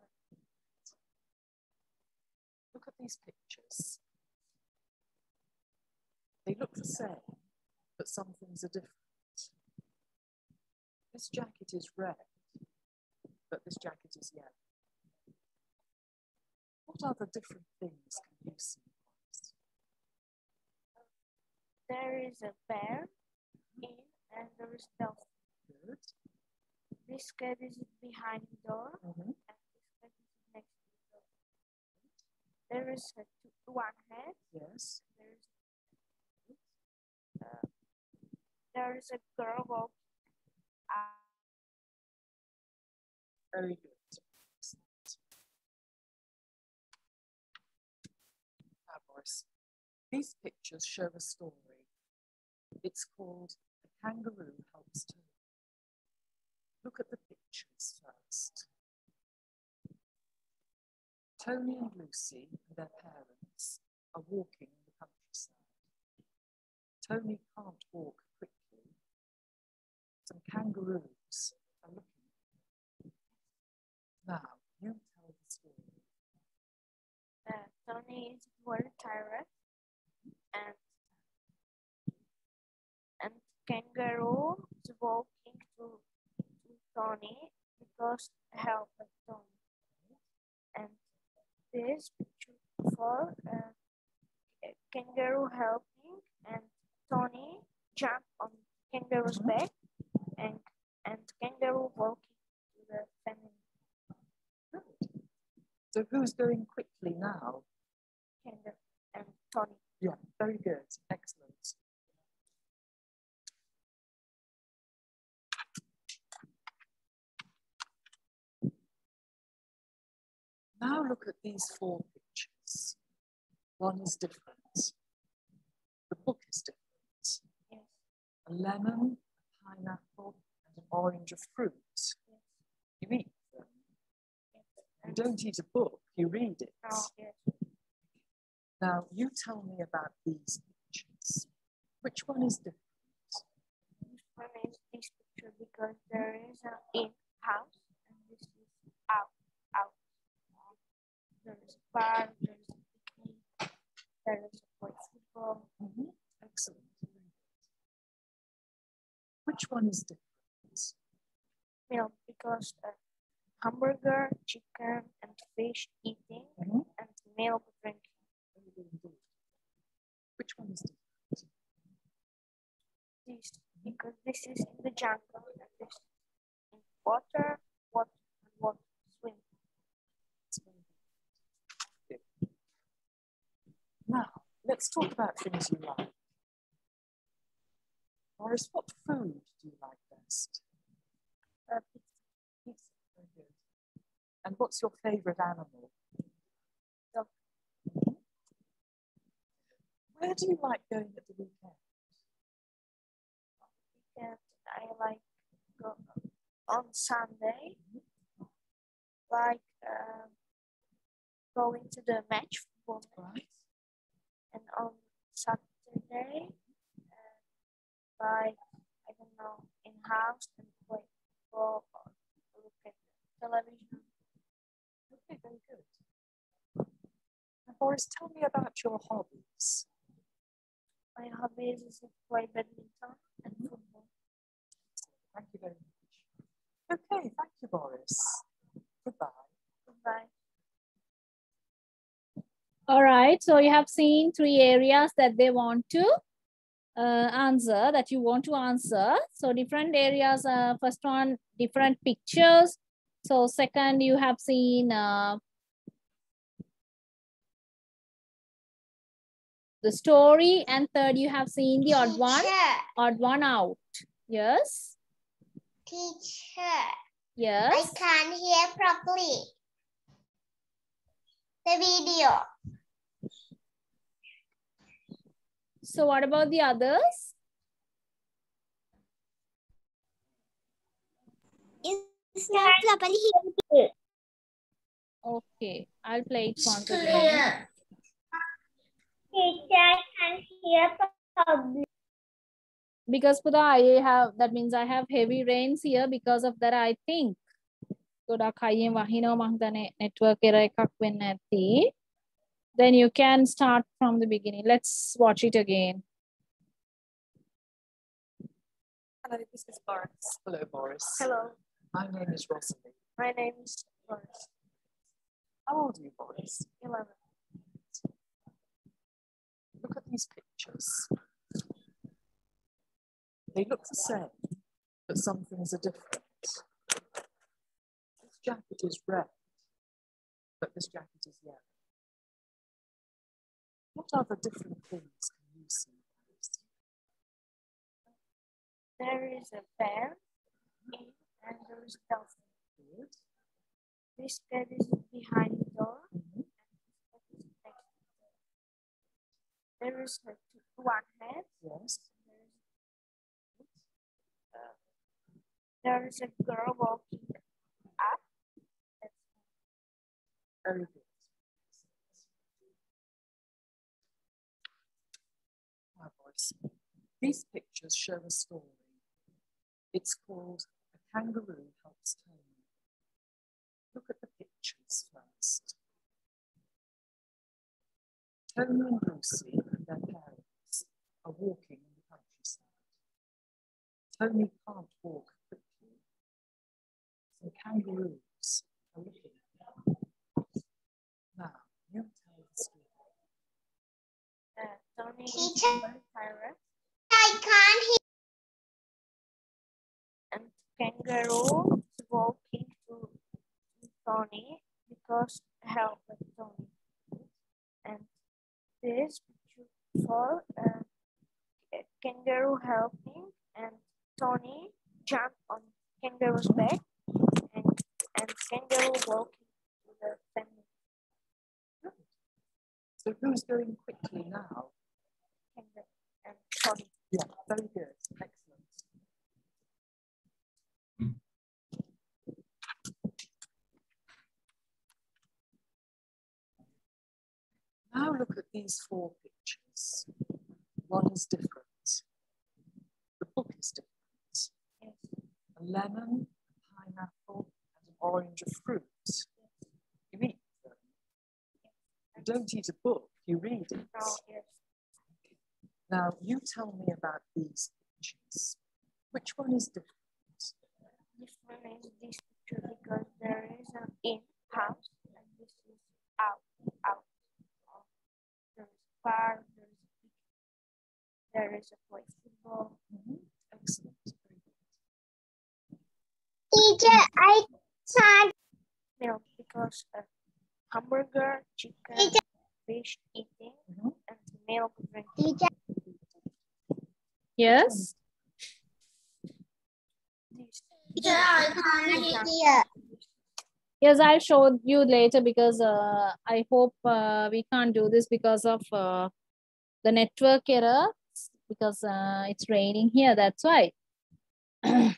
Look at these pictures. They look the same, But some things are different. This jacket is red, but this jacket is yellow. What other different things can you see? There is a bear in and there is dolphin. Good. This cat is behind the door Mhm. and this cat is next to the door. There is a two, one head. Yes. There is uh, there is a girl walking. Very good. These pictures show a story. It's called The Kangaroo Helps Tony. Look at the pictures first. Tony and Lucy and their parents are walking in the countryside. Tony can't walk. Some kangaroos are looking. Now, you tell the story. uh, Tony is very tired and and kangaroo is walking to, to Tony because help Tony. And this picture for uh, kangaroo helping and Tony jump on kangaroo's back and and kangaroo walking to the family Good. So who's going quickly now? kangaroo and Tony. Yeah, very good. Excellent. Now look at these four pictures. One is different. The book is different. Yes. A lemon, pineapple, and an orange of fruit. You eat them. You don't eat a book, you read it. Now, you tell me about these pictures. Which one is different? This one is this picture because there is an in house and this is out out. There is a bar, there is a picnic, there is a play football. Mhm. Excellent. Which one is different? Milk because uh, hamburger, chicken, and fish eating Mhm. and milk drinking. Very good indeed. Which one is different? This because this is in the jungle and this is in water, water, and water swim. It's very good. Good. Now, let's talk about things you like. Boris, what food do you like best? Uh, Pizza. Very good. And what's your favorite animal? Dog. Where do you like going at the weekend? and I like go on Sunday, like um, going to the match football match, Right. and on Saturday, like I don't know, in house and play football or look at television. Okay, very good. Now, Boris, tell me about your hobbies. My hobbies is to play badminton and football. Thank you very much. Okay, thank you, Boris. Goodbye. Goodbye. All right, so you have seen three areas that they want to uh, answer, that you want to answer. So different areas, uh, first one, different pictures. So second, you have seen uh, the story. And third, you have seen the odd one, odd one out. Yes, teacher, Yes. I can't hear properly. The video. So what about the others? It's not properly here. Okay, I'll play it once again. Clear. Teacher, I can't hear properly. because Puda, I have that means I have heavy rains here because of that I think ගොඩක් හයියෙන් වහිනවා මං හිතන්නේ network error එකක් වෙන්න ඇති then you can start from the beginning let's watch it again Hello, this is Boris. Hello, Boris. Hello, My name is Rosalie. my name is Boris. How old are you, Boris? 11. Look at these pictures. They look the same, but some things are different. This jacket is red, but this jacket is yellow. What other different things can you see? There is a bear and there is a dolphin. Good. This bed is behind the door. Mhm. and this bed is next the door. There is a two- one head. Yes. There is, uh, there is a girl walking up. Very good. Now, boys, these pictures show a story. It's called A Kangaroo Helps Tony. Look at the pictures first. Tony and Lucy and their parents are walking in the countryside. Tony can't walk quickly. Some kangaroos are looking at them. Now, you tell the story. uh, Tony is Teacher. a pirate I can't hear. and kangaroo is walking to Tony because help with Tony. And this picture for uh, kangaroo helping and Tony jump on kangaroo's back and and kangaroo walking to the family So who's going quickly now? kangaroo and Tony. Yeah, very good. Excellent. Now look at these four pictures. One is different. The book is different. A lemon, a pineapple, and an orange are fruit. You eat them. You don't eat a book, you read it. Now you tell me about these pictures. Which one is different? This one is this picture because there is an in house and this is out out. There is a bar, there is a beach, there is a play football. Excellent. Very good. Teacher, I can't. Milk because uh, hamburger, chicken, Teacher. fish eating, Mhm. and milk drinking. Yes. Yes, I'll show you later because uh, I hope uh, we can't do this because of uh, the network error because uh, it's raining here. That's why.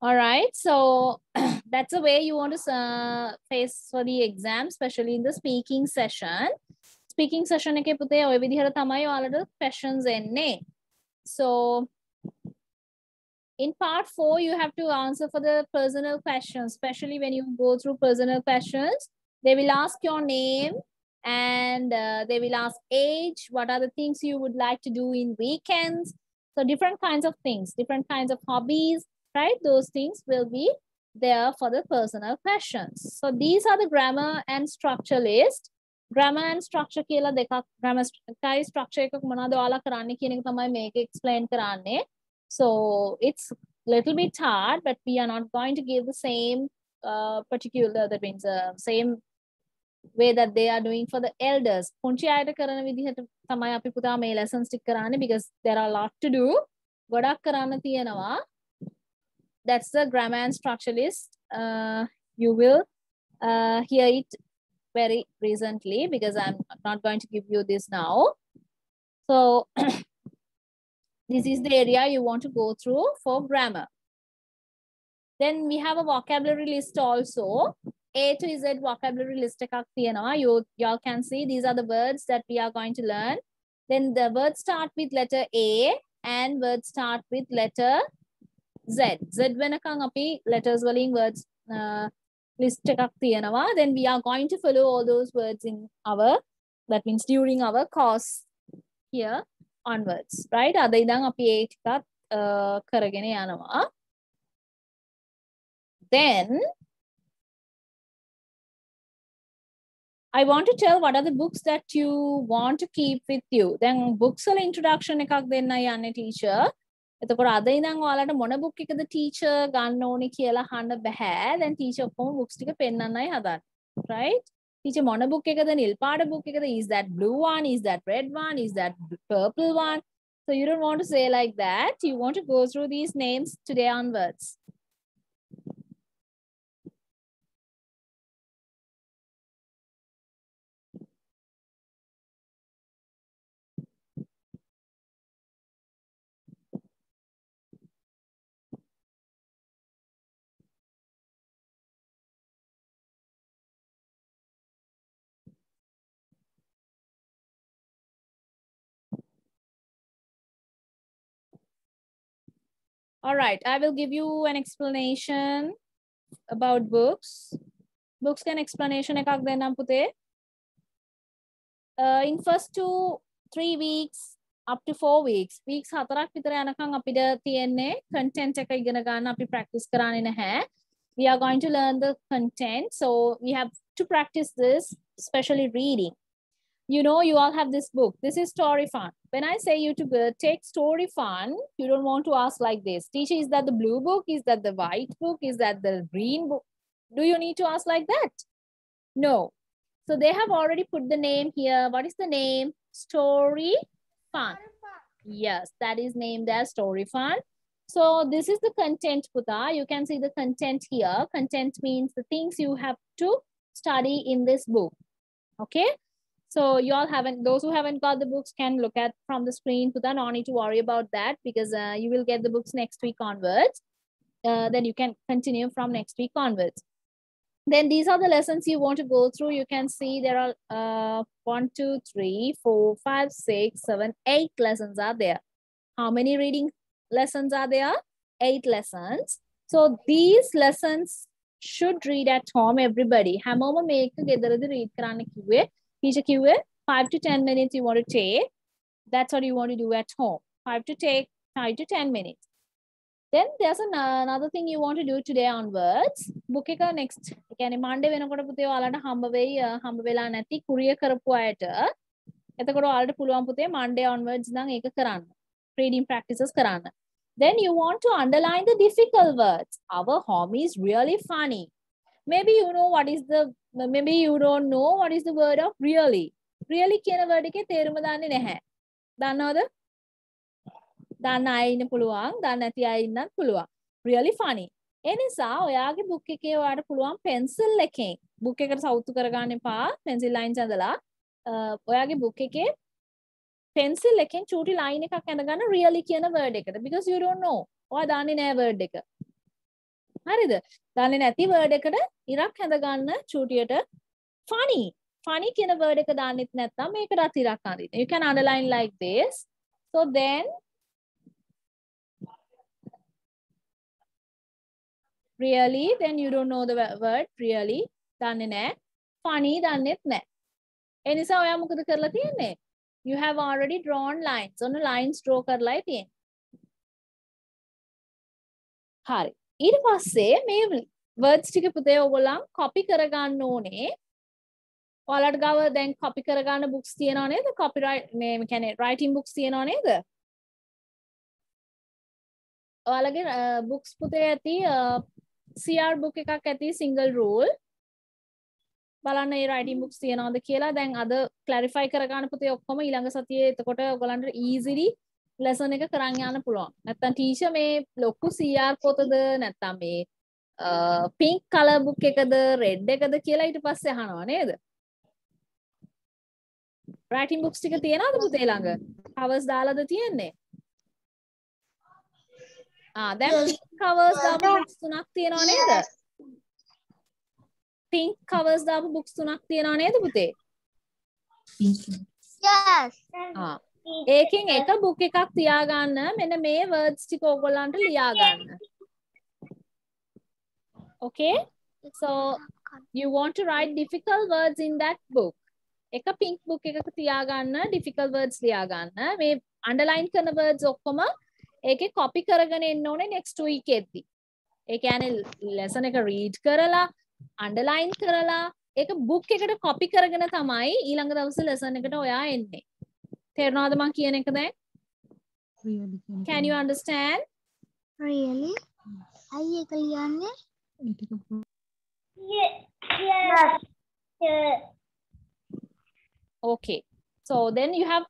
All right, so that's the way you want to uh, face for the exam, especially in the speaking session. Speaking session එකේ පුතේ ඔය විදිහට තමයි ඔයාලට questions එන්නේ. So in part four, you have to answer for the personal questions, especially when you go through personal questions. They will ask your name and uh, they will ask age, what are the things you would like to do in weekends. So different kinds of things, different kinds of hobbies, right? Those things will be there for the personal questions. So these are the grammar and structure list. grammar and structure කියලා දෙකක් grammar එකයි structure එකක් මොනවද ඔයාලා කරන්නේ කියන එක තමයි මේක explain කරන්නේ. So it's little bit hard, but we are not going to give the same uh, particular, that means uh, same way that they are doing for the elders. පුංචි අයට කරන විදිහට තමයි අපි පුතා මේ lessons ටික කරන්නේ because there are a lot to do. ගොඩක් කරන්න තියෙනවා. That's the grammar and structure list. Uh, you will uh, hear it very recently because I'm not going to give you this now. So this is the area you want to go through for grammar. Then we have a vocabulary list also. A to Z vocabulary list එකක් තියෙනවා. You y'all can see these are the words that we are going to learn then the words start with letter A and words start with letter Z. Z වෙනකන් අපි letters වලින් words uh, list එකක් තියෙනවා. Then we are going to follow all those words in our that means during our course here onwards, right? අද ඉඳන් අපි ඒ ටිකත් uh, කරගෙන යනවා. Then I want to tell what are the books that you want to keep with you. දැන් books වල introduction එකක් දෙන්නයි යන්නේ teacher. එතකොට අද ඉඳන් ඔයාලට මොන book එකද teacher ගන්න ඕනේ කියලා අහන්න බෑ. දැන් teacher ඔක්කොම books ටික පෙන්වන්නයි හදන්නේ. Right? Teacher මොන book එකද නිල් පාට book එකද? Is that blue one? Is that red one? Is that purple one? So you don't want to say like that. You want to go through these names today onwards. All right, I will give you an explanation about books. Books can explanation එකක් දෙන්නම් පුතේ. Uh, in first two, three weeks, up to four weeks, weeks හතරක් විතර යනකම් අපිට තියෙන්නේ content එක ඉගෙන ගන්න අපි practice කරන්නේ නැහැ. We are going to learn the content, so we have to practice this, especially reading. You know, you all have this book. This is Story Fun. When I say you to take Story Fun, you don't want to ask like this. Teacher, is that the blue book? Is that the white book? Is that the green book? Do you need to ask like that? No. So they have already put the name here. What is the name? Story Fun. Yes, that is named as Story Fun. So this is the content, Puta. You can see the content here. Content means the things you have to study in this book. Okay. So you all haven't, those who haven't got the books can look at from the screen, Puta, no need to worry about that because uh, you will get the books next week onwards. Uh, then you can continue from next week onwards. Then these are the lessons you want to go through. You can see there are uh, one, two, three, four, five, six, seven, eight lessons are there. How many reading lessons are there? Eight lessons. So these lessons should read at home everybody හැමෝම මේක ගෙදරදි read කරන්න Teacher කිව්වේ 5 to 10 minutes you want to take. That's what you want to do at home. 5 to take 5 to 10 minutes. Then there's an, another thing you want to do today onwards. book එක next. ඒ කියන්නේ Monday වෙනකොට පුතේ ඔයාලට හම්බ වෙයි අ, හම්බ වෙලා නැති courier කරපු අයට. එතකොට ඔයාලට පුළුවන් පුතේ Monday onwards නම් ඒක කරන්න. Reading practices කරන්න. Then you want to underline the difficult words. Our home is really funny. Maybe you know what is the maybe you don't know what is the word of really. Really කියන word එකේ තේරුම දන්නේ නැහැ. දන්නවද? දන්න අය ඉන්න පුළුවන්, දන්නේ නැති අය ඉන්නත් පුළුවන්. Really funny. ඒ නිසා ඔයාගේ book එකේ ඔයාට පුළුවන් pencil එකෙන් book එකට සවුතු කරගන්න එපා pencil lines ඇඳලා අ, ඔයාගේ book එකේ pencil එකෙන් චූටි line එකක් ඇඳගන්න really කියන word එකට because you don't know. ඔයා දන්නේ නැහැ word එක. හරිද? දන්නේ නැති word එකට ඉරක් හැඳගන්න චූටියට funny. funny කියන word එක දාන්නෙත් නැත්නම් මේකටත් ඉරක් අඳින්න. You can underline like this. So then really then you don't know the wo- word really දන්නේ නැහැ. funny දන්නෙත් නැහැ. ඒ නිසා ඔයා මොකද කරලා තියෙන්නේ? You have already drawn lines. ඔන්න lines draw කරලායි තියෙන්නේ. හරි. ඊට පස්සේ මේ words ටික පුතේ ඔයගොල්ලන් copy කරගන්න ඕනේ. ඔයාලට ගාව දැන් copy කරගන්න books තියෙනව නේද? copyright මේ කියන්නේ writing books තියෙනව නේද? ඔයාලගේ අ, books පුතේ ඇති අ, CR book එකක් ඇති single rule. බලන්න ඒ writing books තියෙනවද කියලා දැන් අද clarify කරගන්න පුතේ ඔක්කොම ඊළඟ සතියේ එතකොට ඔයගලන්ට easily lesson එක කරන් යන්න පුළුවන්. නැත්තම් teacher මේ ලොකු CR පොතද නැත්තම් මේ color book එකද red එකද කියලා ඊට පස්සේ අහනවා නේද? writing books ටික තියෙනවද පුතේ ළඟ? covers දාලාද තියෙන්නේ? ආ දැන් covers දාපු books තුනක් තියෙනව නේද? pink covers දාපු books තුනක් තියෙනව නේද පුතේ? Yes. ආ ඒකෙන් එක බුක් එකක් තියාගන්න මෙන්න මේ words ටික ඕගොල්ලන්ට ලියා ගන්න. Okay? So you want to write difficult words in that book. එක pink book එකක තියාගන්න difficult words ලියා ගන්න. මේ underline කරන words ඔක්කොම ඒකේ copy කරගෙන එන්න ඕනේ next week එද්දි. ඒ කියන්නේ lesson එක read කරලා underline කරලා ඒක book එකට copy කරගෙන තමයි ඊළඟ දවසේ lesson එකට ඔයා එන්නේ. තේරෙනවද මං කියන එක දැන්? really කියන Can you understand? Really? අයි එක ලියන්නේ? ඒ ටික පො- Yes. Okay. So then you have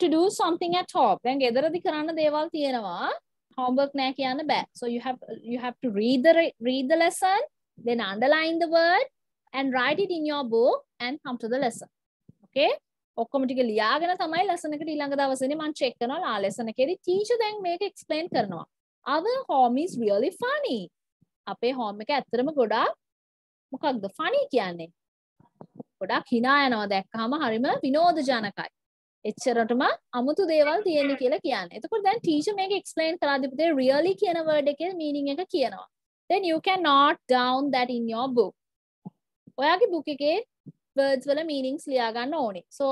to do something at home. දැන් ගෙදරදී කරන්න දේවල් තියෙනවා. homework නෑ කියන්න බෑ. So you have you have to read the re- read the lesson, then underline the word and write it in your book and come to the lesson. Okay? ඔක්කොම ටික ලියාගෙන තමයි lesson එකට ඊළඟ දවසේනේ මම check කරනවා ආ lesson එකේදී teacher දැන් මේක explain කරනවා. Our home is really funny. අපේ home එක ඇත්තටම ගොඩාක් මොකක්ද funny කියන්නේ? ගොඩක් hina යනවා දැක්කහම හරිම විනෝදජනකයි. එච්චරටම අමුතු දේවල් තියෙන්නේ කියලා කියන්නේ. එතකොට දැන් ටීචර් මේක explain කරාදී පුතේ really කියන word එකේ meaning එක කියනවා. Then you can note down that in your book. ඔයාගේ book එකේ words වල meanings ලියා ගන්න ඕනේ. So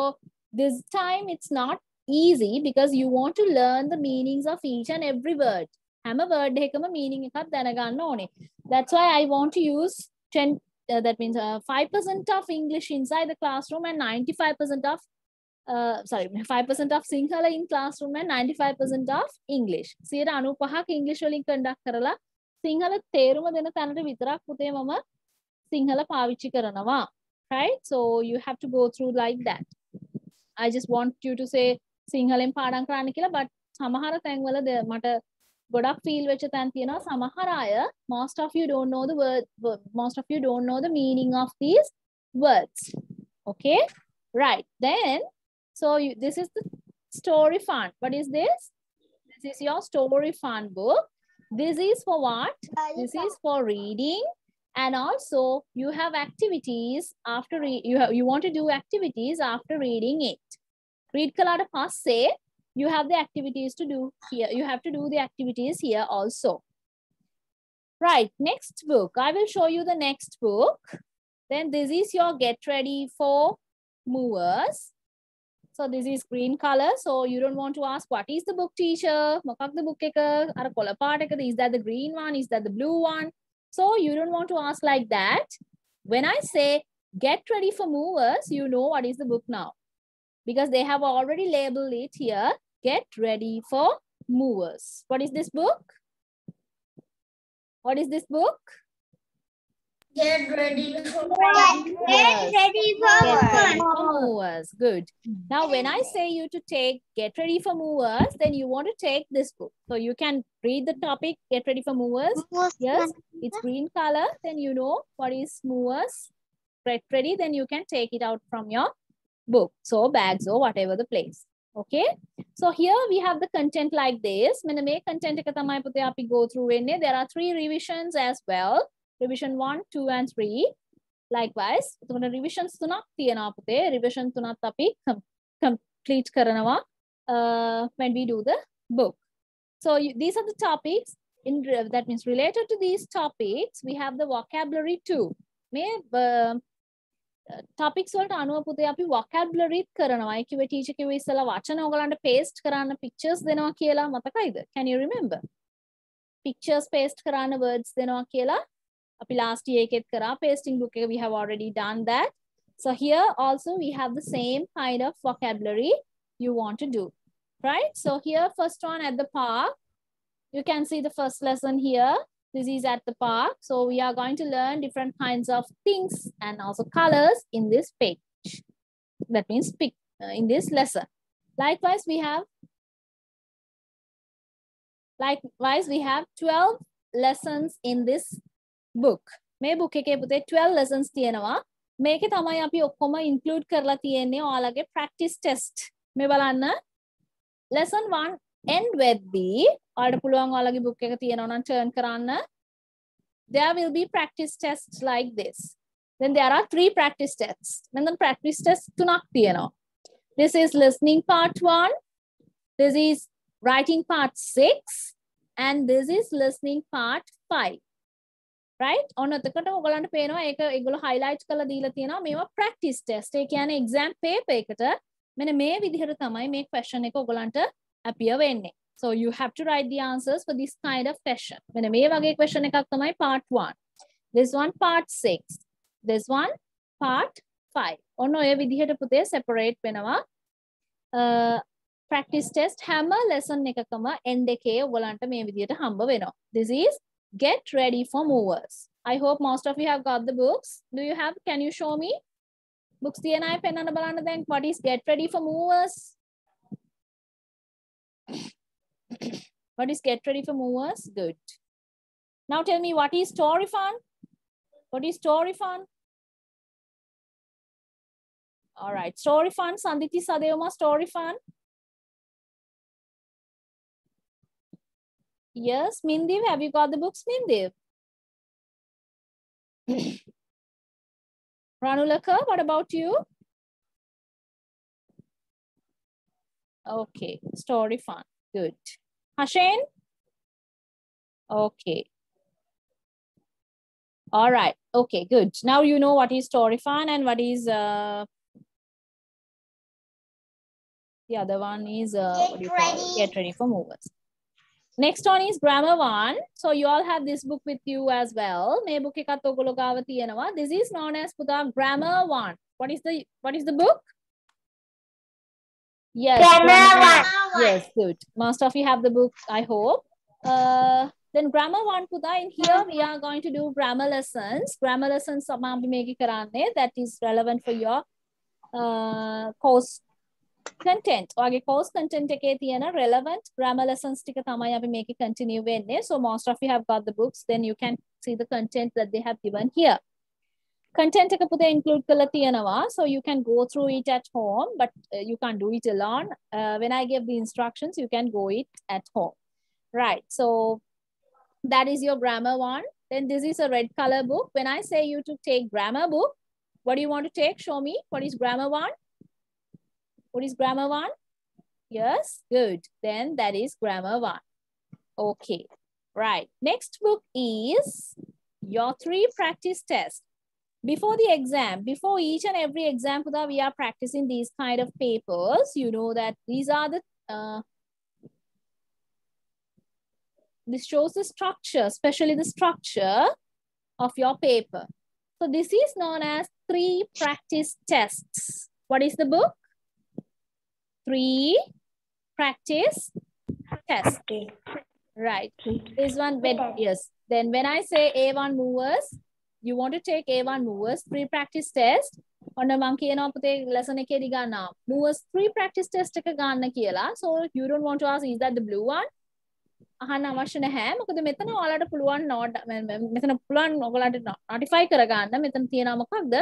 this time it's not easy because you want to learn the meanings of each and every word. හැම word එකකම meaning එකක් දැනගන්න ඕනේ. That's why I want to use 10 uh, that means uh, 5% of English inside the classroom and 95% of uh, sorry 5% of Sinhala in classroom and 95% of English 95ක් English වලින් conduct කරලා සිංහල තේරුම දෙන තැනට විතරක් පුතේ මම සිංහල පාවිච්චි කරනවා right? So you have to go through like that. I just want you to say සිංහලෙන් පාඩම් කරන්න කියලා but Samahara තැන්වල the matter, feel feel which තියෙනවා සමහර අය most of you don't know the word most of you don't know the meaning of these words. Okay? Right. Then so you, this is the story fun what is this? This is your story fun book. This is for what? This is for reading and also you have activities after re- you have you want to do activities after reading it read kalada passe you have the activities to do here you have to do the activities here also right next book i will show you the next book then this is your get ready for movers so this is green color so you don't want to ask what is the book teacher මොකක්ද book එක අර කොළ පාට එකද is that the green one is that the blue one So you don't want to ask like that. When i say get ready for movers you know what is the book now. Because they have already labeled it here get ready for movers. What is this book? What is this book Get ready for Yes. ready for Get ready work. for movers. Good. Now, when I say you to take get ready for movers, then you want to take this book. So you can read the topic, get ready for movers. Yes, it's green color. Then you know what is movers. Get ready, then you can take it out from your book. So bags or whatever the place. Okay. So here we have the content like this. මෙන්න මේ content එක තමයි පුතේ අපි go through වෙන්නේ. There are three revisions as well. Revision 1, 2 and 3. Likewise, එතකොට revisions තුනක් තියෙනවා පුතේ. Revision තුනත් අපි com- complete කරනවා uh, when we do the book. So you, these are the topics in re- that means related to these topics we have the vocabulary too. මේ uh, topics වලට අනුව පුතේ අපි vocabulary කරනවා. ඒ කිව්වේ teacher කිව්වේ ඉස්සලා වචන ඔයගලන්ට paste කරන්න pictures දෙනවා කියලා මතකයිද? Can you remember? Pictures paste කරන්න words දෙනවා කියලා අපි last year එකෙත් කරා pasting book එක we have already done that. So here also we have the same kind of vocabulary you want to do, right? So here first one at the park, you can see the first lesson here. This is at the park. So we are going to learn different kinds of things and also colors in this page. That means pic, uh, in this lesson. Likewise, we have likewise we have 12 lessons in this book. මේ book එකේ පුතේ 12 lessons තියෙනවා. මේකේ තමයි අපි ඔක්කොම include කරලා තියෙන්නේ ඔයාලගේ practice test. මේ බලන්න lesson 1 end වෙද්දී ඔයාලට පුළුවන් ඔයාලගේ book එක තියෙනවා නම් turn කරන්න. There will be practice tests like this. Then there are three practice tests. මෙන්න practice tests තුනක් තියෙනවා. This is listening part 1, This is writing part six, and this is listening part five. right? ඔන්න එතකොට ඔයගලන්ට පේනවා ඒක ඒගොල්ලෝ highlight කරලා දීලා තියෙනවා මේවා practice test. ඒ කියන්නේ exam paper එකට මෙන්න මේ විදිහට තමයි මේ question එක ඔයගලන්ට appear වෙන්නේ. So you have to write the answers for this kind of question. මෙන්න මේ වගේ question එකක් තමයි part 1 this one part 6 this one part 5 ඔන්න ඔය විදිහට පුතේ separate වෙනවා. uh, practice test හැම lesson එකකම end එකේ ඔයගලන්ට මේ විදිහට හම්බ වෙනවා. This is Get ready for movers. I hope most of you have got the books. Do you have, can you show me? Books DNI pen and balana then what is get ready for movers? what is get ready for movers? Good. Now tell me what is story fun? What is story fun? All right, story fun, Sanditi Sadevama story fun. Yes, Mindev, have you got the books, Mindev? Ranulaka, what about you? Okay, story fun. Good. Hashen? Okay. All right. Okay, good. Now you know what is story fun and what is uh the other one is uh what do you call it? ready. get ready for movers. Next one is grammar one. So you all have this book with you as well. මේ book එකත් ඔයගොල්ලෝ ගාව තියෙනවා. This is known as පුතා grammar one. What is the what is the book? Yes. Grammar Yes, good. Most of you have the book, I hope. Uh, then grammar one පුතා in here we are going to do grammar lessons. Grammar lessons තමයි අපි මේක කරන්නේ that is relevant for your uh, course content. ඔයාගේ course content එකේ තියෙන relevant grammar lessons ටික තමයි අපි මේකේ continue වෙන්නේ. So most of you have got the books then you can see the content that they have given here. content එක පුතේ include කරලා තියෙනවා so you can go through it at home but uh, you can't do it alone uh, when i give the instructions you can go it at home right so that is your grammar one then this is a red color book when i say you to take grammar book what do you want to take show me what is grammar one what is grammar one yes good then that is grammar one okay right next book is your three practice tests before the exam, before each and every exam, we are practicing these kind of papers. You know that these are the, uh, this shows the structure, especially the structure of your paper. So this is known as three practice tests. What is the book? Three. Practice. Tests. Right. This one, when, yes. Then when I say A1 movers, you want to take A1 movers pre-practice test. ඔන්න මං කියනවා පුතේ lesson එකේදී ගන්නවා movers pre-practice test එක ගන්න කියලා. So you don't want to ask is that the blue one? අහන්න අවශ්‍ය නැහැ. මොකද මෙතන ඔයාලට පුළුවන් නෝට් මෙතන පුළුවන් ඔයාලට notify කරගන්න. මෙතන තියෙනවා මොකක්ද?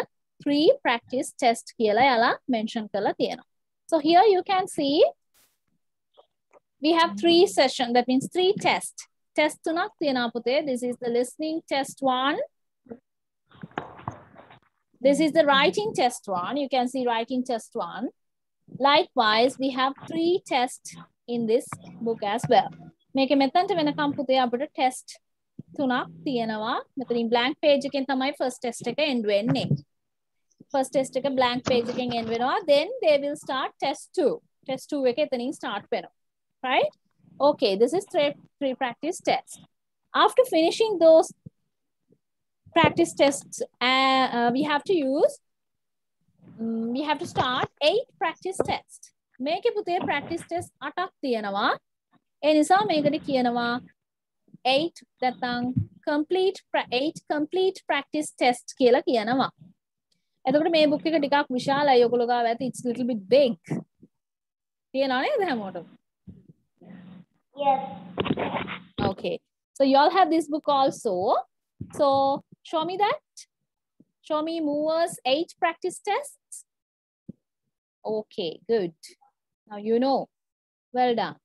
Three practice test කියලා යාලා mention කරලා තියෙනවා so here you can see we have three session that means three test test තුනක් තියෙනවා පුතේ this is the listening test one this is the writing test one. You can see writing test one. Likewise, we have three tests in this book as well. මේක මෙතනට වෙනකම් පුතේ අපිට test තුනක් තියෙනවා. මෙතනින් blank page එකෙන් තමයි first test එක end වෙන්නේ. First test එක blank page එකෙන් end වෙනවා. Then they will start test 2. Test 2 එක එතනින් start වෙනවා. Right? Okay, this is three, three practice tests. After finishing those practice tests uh, uh, we have to use mm, we have to start eight practice tests මේකේ පුතේ practice test අටක් තියෙනවා ඒ නිසා මේකට කියනවා eight නැත්නම් complete pra- eight complete practice test කියලා කියනවා එතකොට මේ බුක් එක ටිකක් විශාලයි. ඔයගොල්ලෝ ගාව ඇති it's little bit big. තියනවා නේද හැමෝටම? Yes. Okay. So you all have this book also. So show me that. Show me Movers eight practice tests. Okay, good. Now you know. Well done.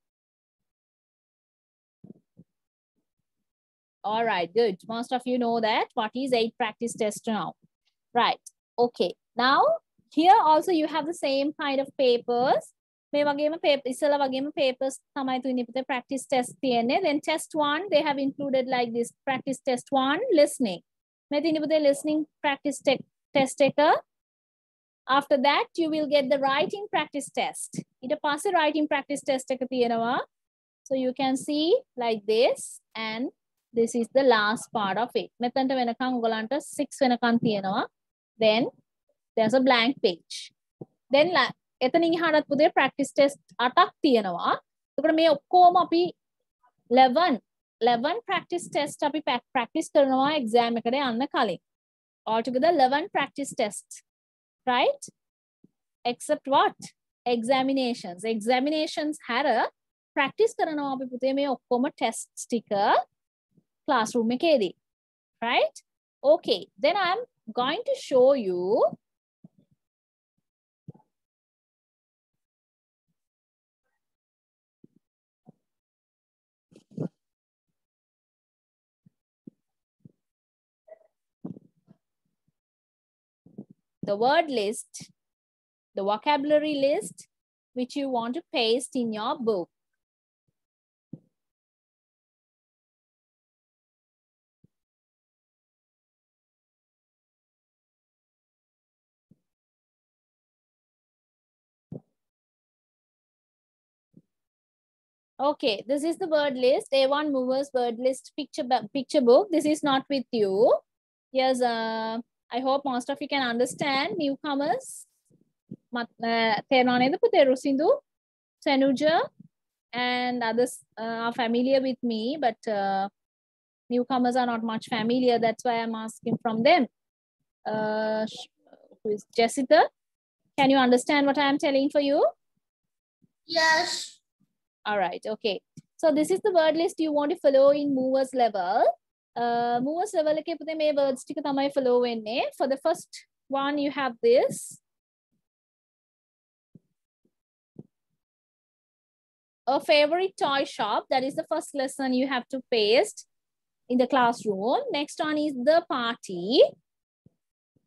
All right, good. Most of you know that. What is eight practice test now? Right. Okay. Now here also you have the same kind of papers. මේ වගේම paper ඉස්සලා වගේම papers තමයි තුනේ පුතේ practice test තියෙන්නේ then test 1 they have included like this practice test 1 listening මේ තියෙන්නේ පුතේ listening practice te- test එක after that you will get the writing practice test ඊට පස්සේ writing practice test එක තියෙනවා so you can see like this and this is the last part of it මෙතනට වෙනකන් ඔයගලන්ට 6 වෙනකන් තියෙනවා then there's a blank page then la- එතනින් එහාටත් පුතේ practice test 8ක් තියෙනවා එතකොට මේ ඔක්කොම අපි 11 11 practice test අපි pa- practice කරනවා exam එකට යන්න කලින් altogether 11 practice tests right except what examinations examinations හැර practice කරනවා අපි පුතේ මේ ඔක්කොම tests ටික classroom එකේදී right okay then i'm going to show you the word list, the vocabulary list, which you want to paste in your book. Okay, this is the word list. A1 movers word list picture, picture book. This is not with you. Yes, uh, I hope most of you can understand. Newcomers. Uh, Theraneda Rusindu, Sanuja and others uh, are familiar with me, but uh, newcomers are not much familiar. That's why I'm asking from them. Uh, who is Jessica? Can you understand what I'm telling for you? Yes. All right, okay. So this is the word list you want to follow in movers level. Uh, movers level එකේ පුතේ මේ words ටික තමයි follow වෙන්නේ. For the first one you have this. A favorite toy shop. That is the first lesson you have to paste in the classroom. Next one is the party.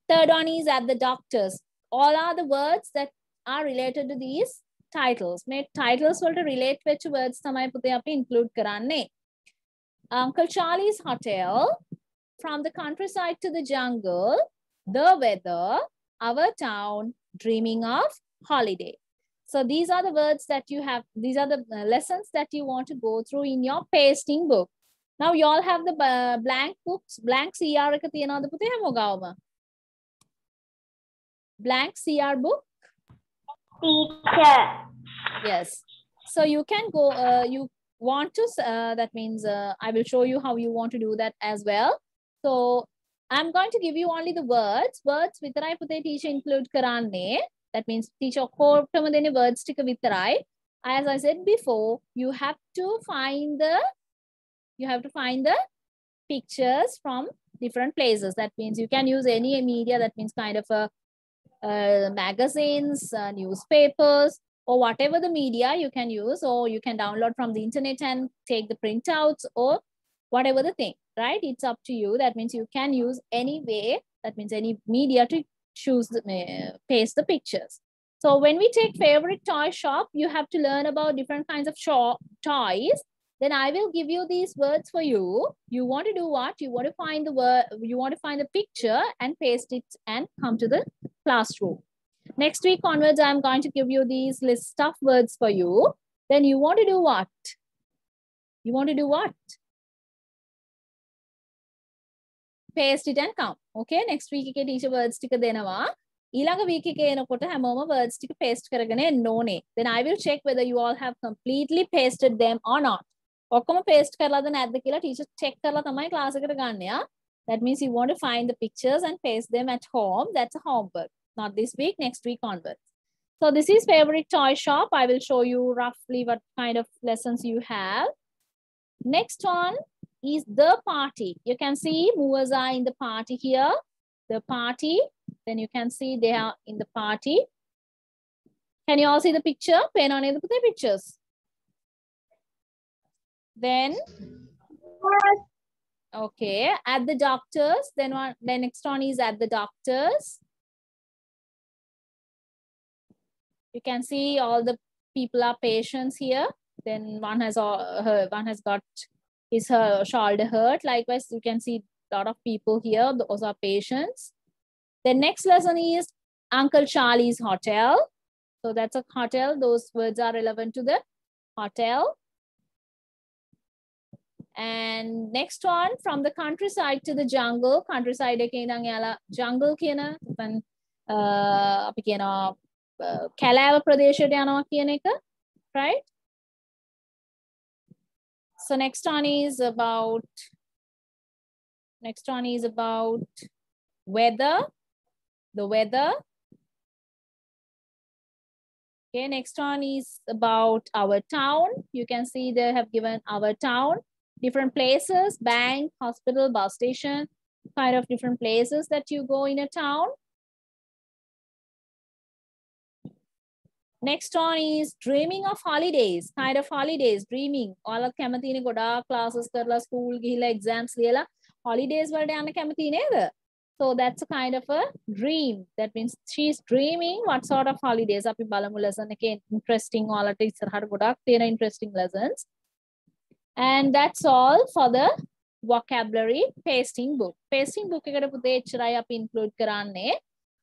Third one is at the doctor's. All are the words that are related to these titles. මේ titles වලට relate වෙච්ච words තමයි පුතේ අපි include කරන්නේ. Uncle Charlie's Hotel, From the Countryside to the Jungle, The Weather, Our Town, Dreaming of Holiday. So these are the words that you have, these are the uh, lessons that you want to go through in your pasting book. Now you all have the uh, blank books, blank CR එක තියනවද පුතේ හැමෝගාවම? Blank CR book? Teacher. Yes. So you can go, uh, you want to, uh, that means uh, I will show you how you want to do that as well. So I'm going to give you only the words. Words විතරයි පුතේ teacher include කරන්නේ. That means teacher ඔක්කොටම දෙන words ටික විතරයි. As I said before, you have to find the, you have to find the pictures from different places. That means you can use any media. That means kind of a uh, magazines, uh, newspapers, or whatever the media you can use, or you can download from the internet and take the printouts, or whatever the thing, right? It's up to you. That means you can use any way, that means any media to choose the uh, paste the pictures. So when we take favorite toy shop, you have to learn about different kinds of shop toys Then I will give you these words for you. You want to do what? You want to find the word, you want to find the picture and paste it and come to the classroom. Next week onwards, I'm going to give you these list of words for you. Then you want to do what? You want to do what? Paste it and come. Okay, next week එකේ teacher words ටික දෙනවා. ඊළඟ week එකේ එනකොට හැමෝම words ටික paste කරගෙන එන්න ඕනේ. Then I will check whether you all have completely pasted them or not. ඔක්කොම paste කරලාද නැද්ද කියලා teacher check කරලා තමයි class එකට ගන්න යා. That means you want to find the pictures and paste them at home. That's a homework. Not this week, next week onwards. So this is favorite toy shop. I will show you roughly what kind of lessons you have. Next one is the party. You can see movers are in the party here. The party. Then you can see they are in the party. Can you all see the picture? Pen on the pictures. Then Okay, at the doctors. Then one, the next one is at the doctors. You can see all the people are patients here. Then one has all, her, one has got his her shoulder hurt. Likewise, you can see a lot of people here. Those are patients. The next lesson is Uncle Charlie's Hotel. So that's a hotel. Those words are relevant to the hotel. And next one, from the countryside to the jungle. Countryside එකේ ඉඳන් යාලා jungle කියන නැත්නම් අපි කියනවා කැලෑව ප්‍රදේශයට යනවා කියන එක, right? So next one is about next one is about weather, the weather. Okay, next one is about our town. You can see they have given our town, different places, bank, hospital, bus station, kind of different places that you go in a town. Next one is dreaming of holidays, kind of holidays, dreaming. ඔයාලා කැමතිනේ ගොඩාක් classes කරලා school ගිහිල්ලා exams ලියලා holidays වලට යන්න කැමති නේද? So that's a kind of a dream. That means she's dreaming what sort of holidays. අපි බලමු lesson එකේ interesting ඔයාලට ඉස්සරහට ගොඩාක් තියෙන interesting lessons. And that's all for the vocabulary pasting book. Pasting book එකට පුතේ එච්චරයි අපි include කරන්නේ.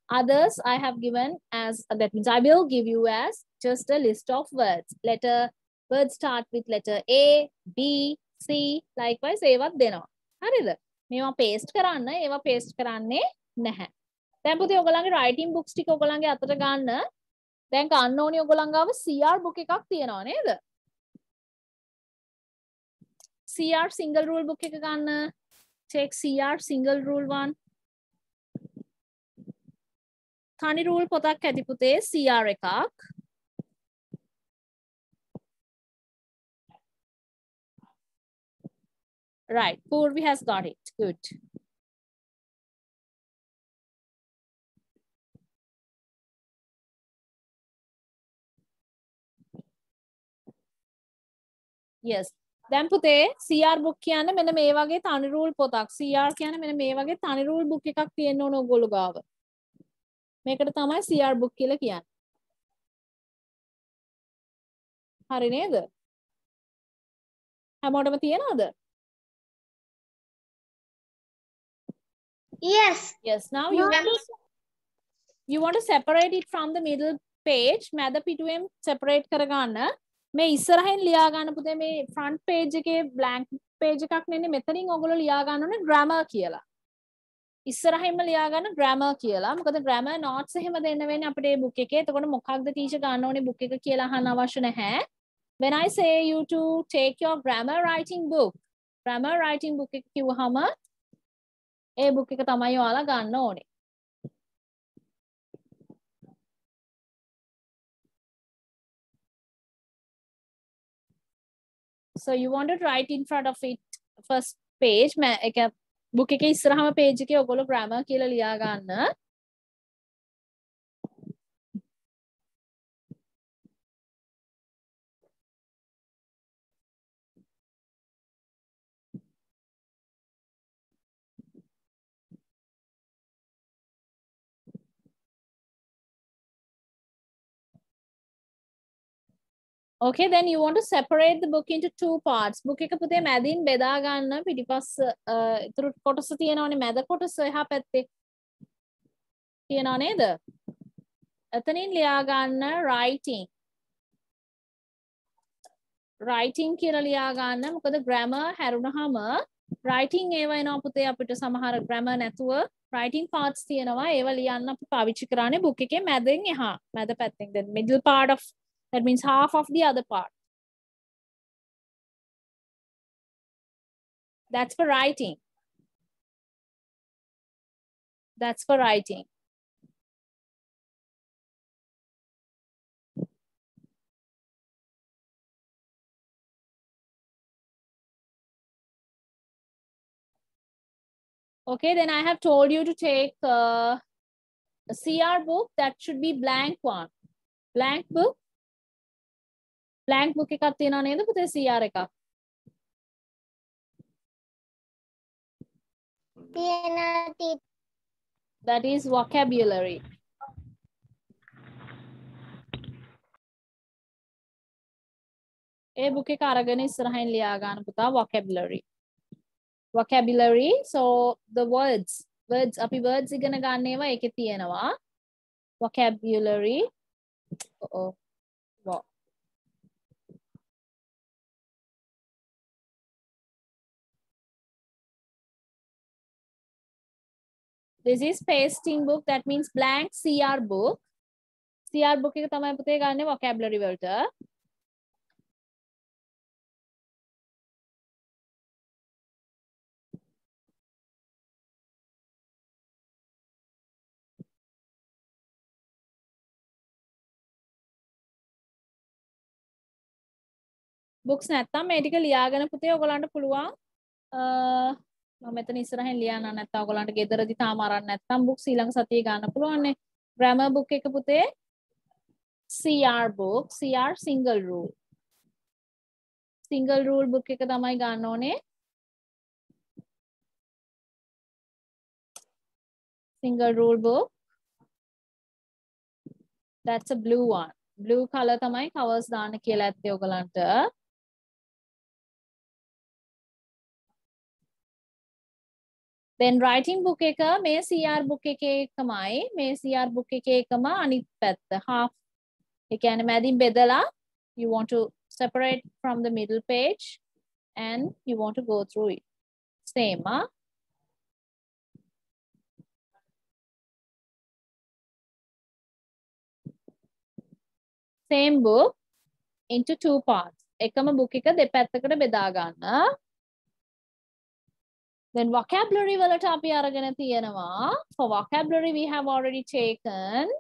Others I have given as, that means I will give you as just a list of words. Letter, words start with letter A, B, C, likewise ඒවත් දෙනවා. හරිද? මේවා paste කරන්න, ඒවා paste කරන්නේ නැහැ. දැන් පුතේ ඔයගලගේ writing books ටික ඔයගලගේ අතට ගන්න. දැන් ගන්න ඕනි ඔයගලන් ගාව CR book එකක් තියෙනවා නේද? CR single rule book එක ගන්න. Take CR single rule one. තනි රූල් පොතක් ඇති පුතේ CR එකක්. Right, Purvi has got it. Good. Yes. දැන් පුතේ CR book කියන්නේ මෙන්න මේ වගේ තනි රූල් පොතක්. CR කියන්නේ මෙන්න මේ වගේ තනි රූල් book එකක් තියෙන්න ඕන ඕගොල්ලෝ ගාව. මේකට තමයි CR book කියලා කියන්නේ. හරි නේද? හැමෝටම තියෙනවද? Yes. Yes. Now you want to, you want to separate it from the middle page. මැද පිටුවෙන් separate කරගන්න. මේ ඉස්සරහින් ලියා ගන්න පුතේ මේ front page එකේ blank page එකක් නෙන්නේ මෙතනින් ඔයගොල්ලෝ ලියා ගන්න ඕනේ grammar කියලා. ඉස්සරහින්ම ලියා ගන්න grammar කියලා. මොකද grammar notes එහෙම දෙන්න වෙන්නේ අපිට මේ book එකේ. එතකොට මොකක්ද teacher ගන්න ඕනේ book එක කියලා අහන්න අවශ්‍ය නැහැ. When I say you to take your grammar writing book, grammar writing book එක කිව්වහම ඒ book එක තමයි ඔයාලා ගන්න ඕනේ. So you want to write in front of it first page එක book එකේ ඉස්සරහම page එකේ ඔයගොල්ලෝ grammar කියලා ලියා Okay, then you want to separate the book into two parts. book එක පුතේ මැදින් බෙදා ගන්න පිටිපස්ස ඉතුරු කොටස තියෙනවනේ මැද කොටස එහා පැත්තේ. තියෙනව නේද? එතනින් ලියා ගන්න writing. writing කියලා ලියා ගන්න. මොකද grammar හැරුණාම writing ඒව එනවා පුතේ අපිට සමහර grammar නැතුව writing parts තියෙනවා. ඒව ලියන්න අපි පාවිච්චි කරන්නේ book එකේ මැදෙන් එහා. මැද පැත්තෙන්. the middle part of That means half of the other part. That's for writing. That's for writing. Okay, then I have told you to take uh, a CR book. That should be blank one. Blank book. Blank book එකක් තියෙනවා නේද පුතේ CR එකක්? තියෙනවා That is vocabulary. ඒ book එක අරගෙන ඉස්සරහින් ලියා ගන්න පුතා vocabulary. vocabulary so the words words අපි words ඉගෙන ගන්න ඒවා ඒකේ තියෙනවා. vocabulary oh, This is pasting book that means blank CR book. CR book එක තමයි පුතේ ගන්න vocabulary වලට. බුක්ස් නැත්තම් මේ ටික ලියාගෙන පුතේ ඔයගලන්ට පුළුවන් මම මෙතන ඉස්සරහින් ලියන්න නැත්තම් ඔයගලන්ට ගෙදරදි තාම අරන් නැත්තම් බුක්ස් ඊළඟ සතියේ ගන්න පුළුවන් නේ. Grammar book එක පුතේ CR book CR single rule. Single rule book එක තමයි ගන්න ඕනේ. Single rule book. That's a blue one. Blue color තමයි covers දාන්න කියලා ඇත්තේ ඔයගලන්ට then writing book එක මේ CR book එකේ එකමයි. මේ CR book එකේ එකම අනිත් පැත්ත. Half ඒ කියන්නේ මැදින් බෙදලා you want to separate from the middle page and you want to go through it. Same ah? Same book into two parts. එකම book එක දෙපැත්තකට බෙදා ගන්න. Then vocabulary වලට අපි අරගෙන තියෙනවා. For vocabulary we have already taken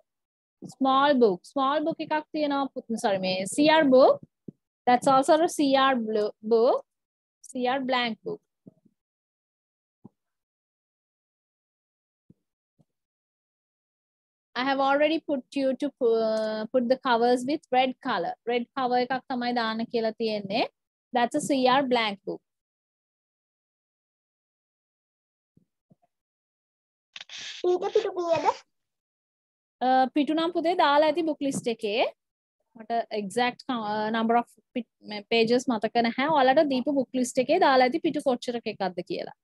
small book. Small book එකක් තියෙනවා. Sorry මේ CR book. That's also a CR book. CR blank book. I have already put you to uh, put the covers with red color. Red cover එකක් තමයි දාන්න කියලා තියෙන්නේ. That's a CR blank book. ඊට පිටු කීයද? පිටු නම් පුතේ දාලා ඇති බුක් ලිස්ට් එකේ මට එක්සැක්ට් number of pages මතක නැහැ. ඔයාලට දීපු බුක් ලිස්ට් එකේ දාලා ඇති පිටු කොච්චරක එකක්ද කියලා.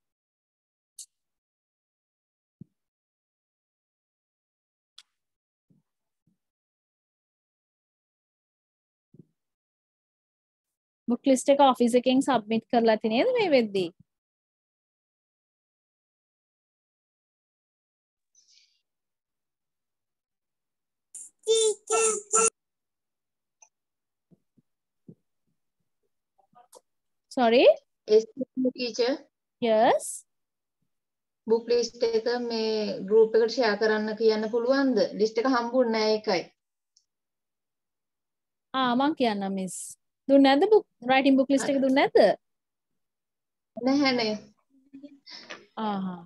බුක් ලිස්ට් එක ඔෆිස් එකෙන් සබ්මිට් කරලා ඇති නේද මේ වෙද්දී? Sorry? Teacher Yes. Book list එක මේ ගෲප් එකට ෂෙයා කරන්න කියන්න පුළුවන්ද? ලිස්ට් එක හම්බුන්නේ නැහැ ඒකයි. ආ මං කියන්නම් මිස්. දුන්නේ නැද්ද බුක් රයිටින් බුක් ලිස්ට් එක දුන්නේ නැද්ද? නැහැනේ. ආහා.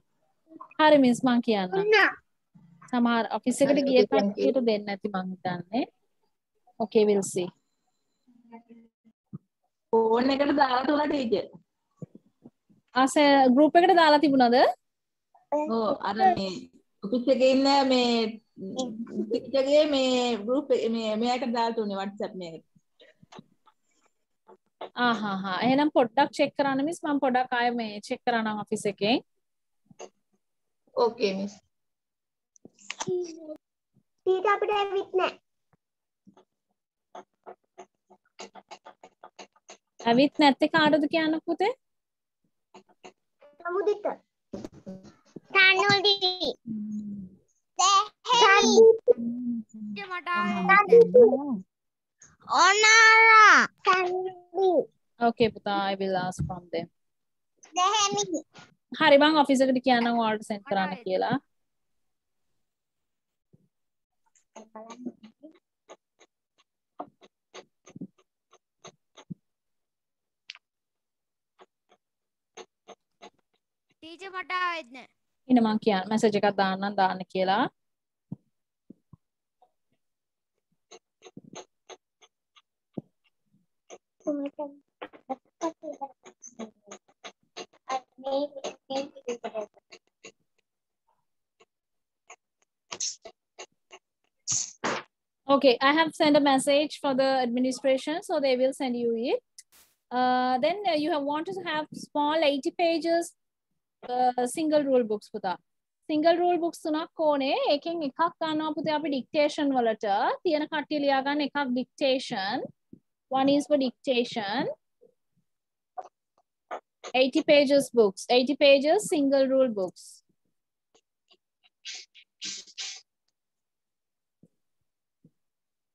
හරි මිස් මං කියන්නම්. සමහර ඔෆිස් එකට ගිය. කට්ටියට දෙන්න නැති මං හිතන්නේ. Okay, we'll see. ෆෝන් එකට දාලා තුන ටීචර්. ආස ගෲප් එකට දාලා තිබුණාද? ඔව් අර මේ ඔෆිස් එකේ ඉන්න මේ ටීචර්ගේ මේ ගෲප් මේ මෙයාට දාලා තුනේ WhatsApp මේකට. ආහා හා. එහෙනම් පොඩ්ඩක් චෙක් කරන්න මිස් මම පොඩ්ඩක් ආයෙ මේ චෙක් කරන්නම් ඔෆිස් එකෙන්. Okay miss. ඊට අපිට ඇවිත් නැහැ. ඇවිත් නැත්තේ කාටද කියන්න පුතේ? සමුදිත. තනුලි. දැහැලි. ඔනාරා. තනුලි. Okay පුතා I will ask from them. දැහැමි. හරි මං ඔෆිස් එකට කියන්නම් ඔයාලට සෙන්ඩ් කරන්න කියලා. ටීචර් මට ආවෙත් නෑ. ඉන්න මං කියන්න මැසේජ් එකක් දාන්නම් දාන්න කියලා. Okay, I have sent a message for the administration, so they will send you it. Uh, then uh, you have want to have small 80 pages uh, single rule books පුතා. single rule books තුනක් ඕනේ. එකෙන් එකක් ගන්නවා පුතේ අපි dictation වලට. තියෙන කට්ටිය ලියා ගන්න එකක් dictation. One is for dictation. 80 pages books. 80 pages single rule books.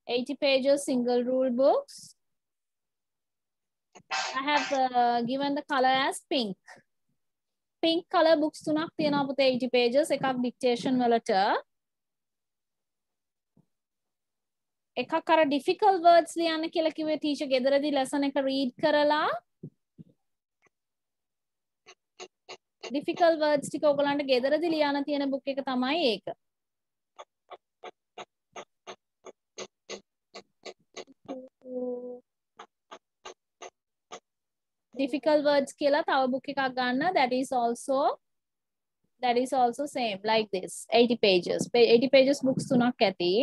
Eighty pages single rule books. I have uh, given the color as pink. Pink color books තුනක් තියෙනවා පුතේ 80 pages එකක් dictation වලට. එකක් අර difficult words ලියන්න කියලා කිව්වේ teacher ගෙදරදී lesson එක read කරලා difficult words ටික ඔයගලන්ට ගෙදරදී ලියන්න තියෙන book එක තමයි ඒක. difficult words කියලා තව book එකක් ගන්න that is also that is also same like this 80 pages 80 pages books තුනක් ඇති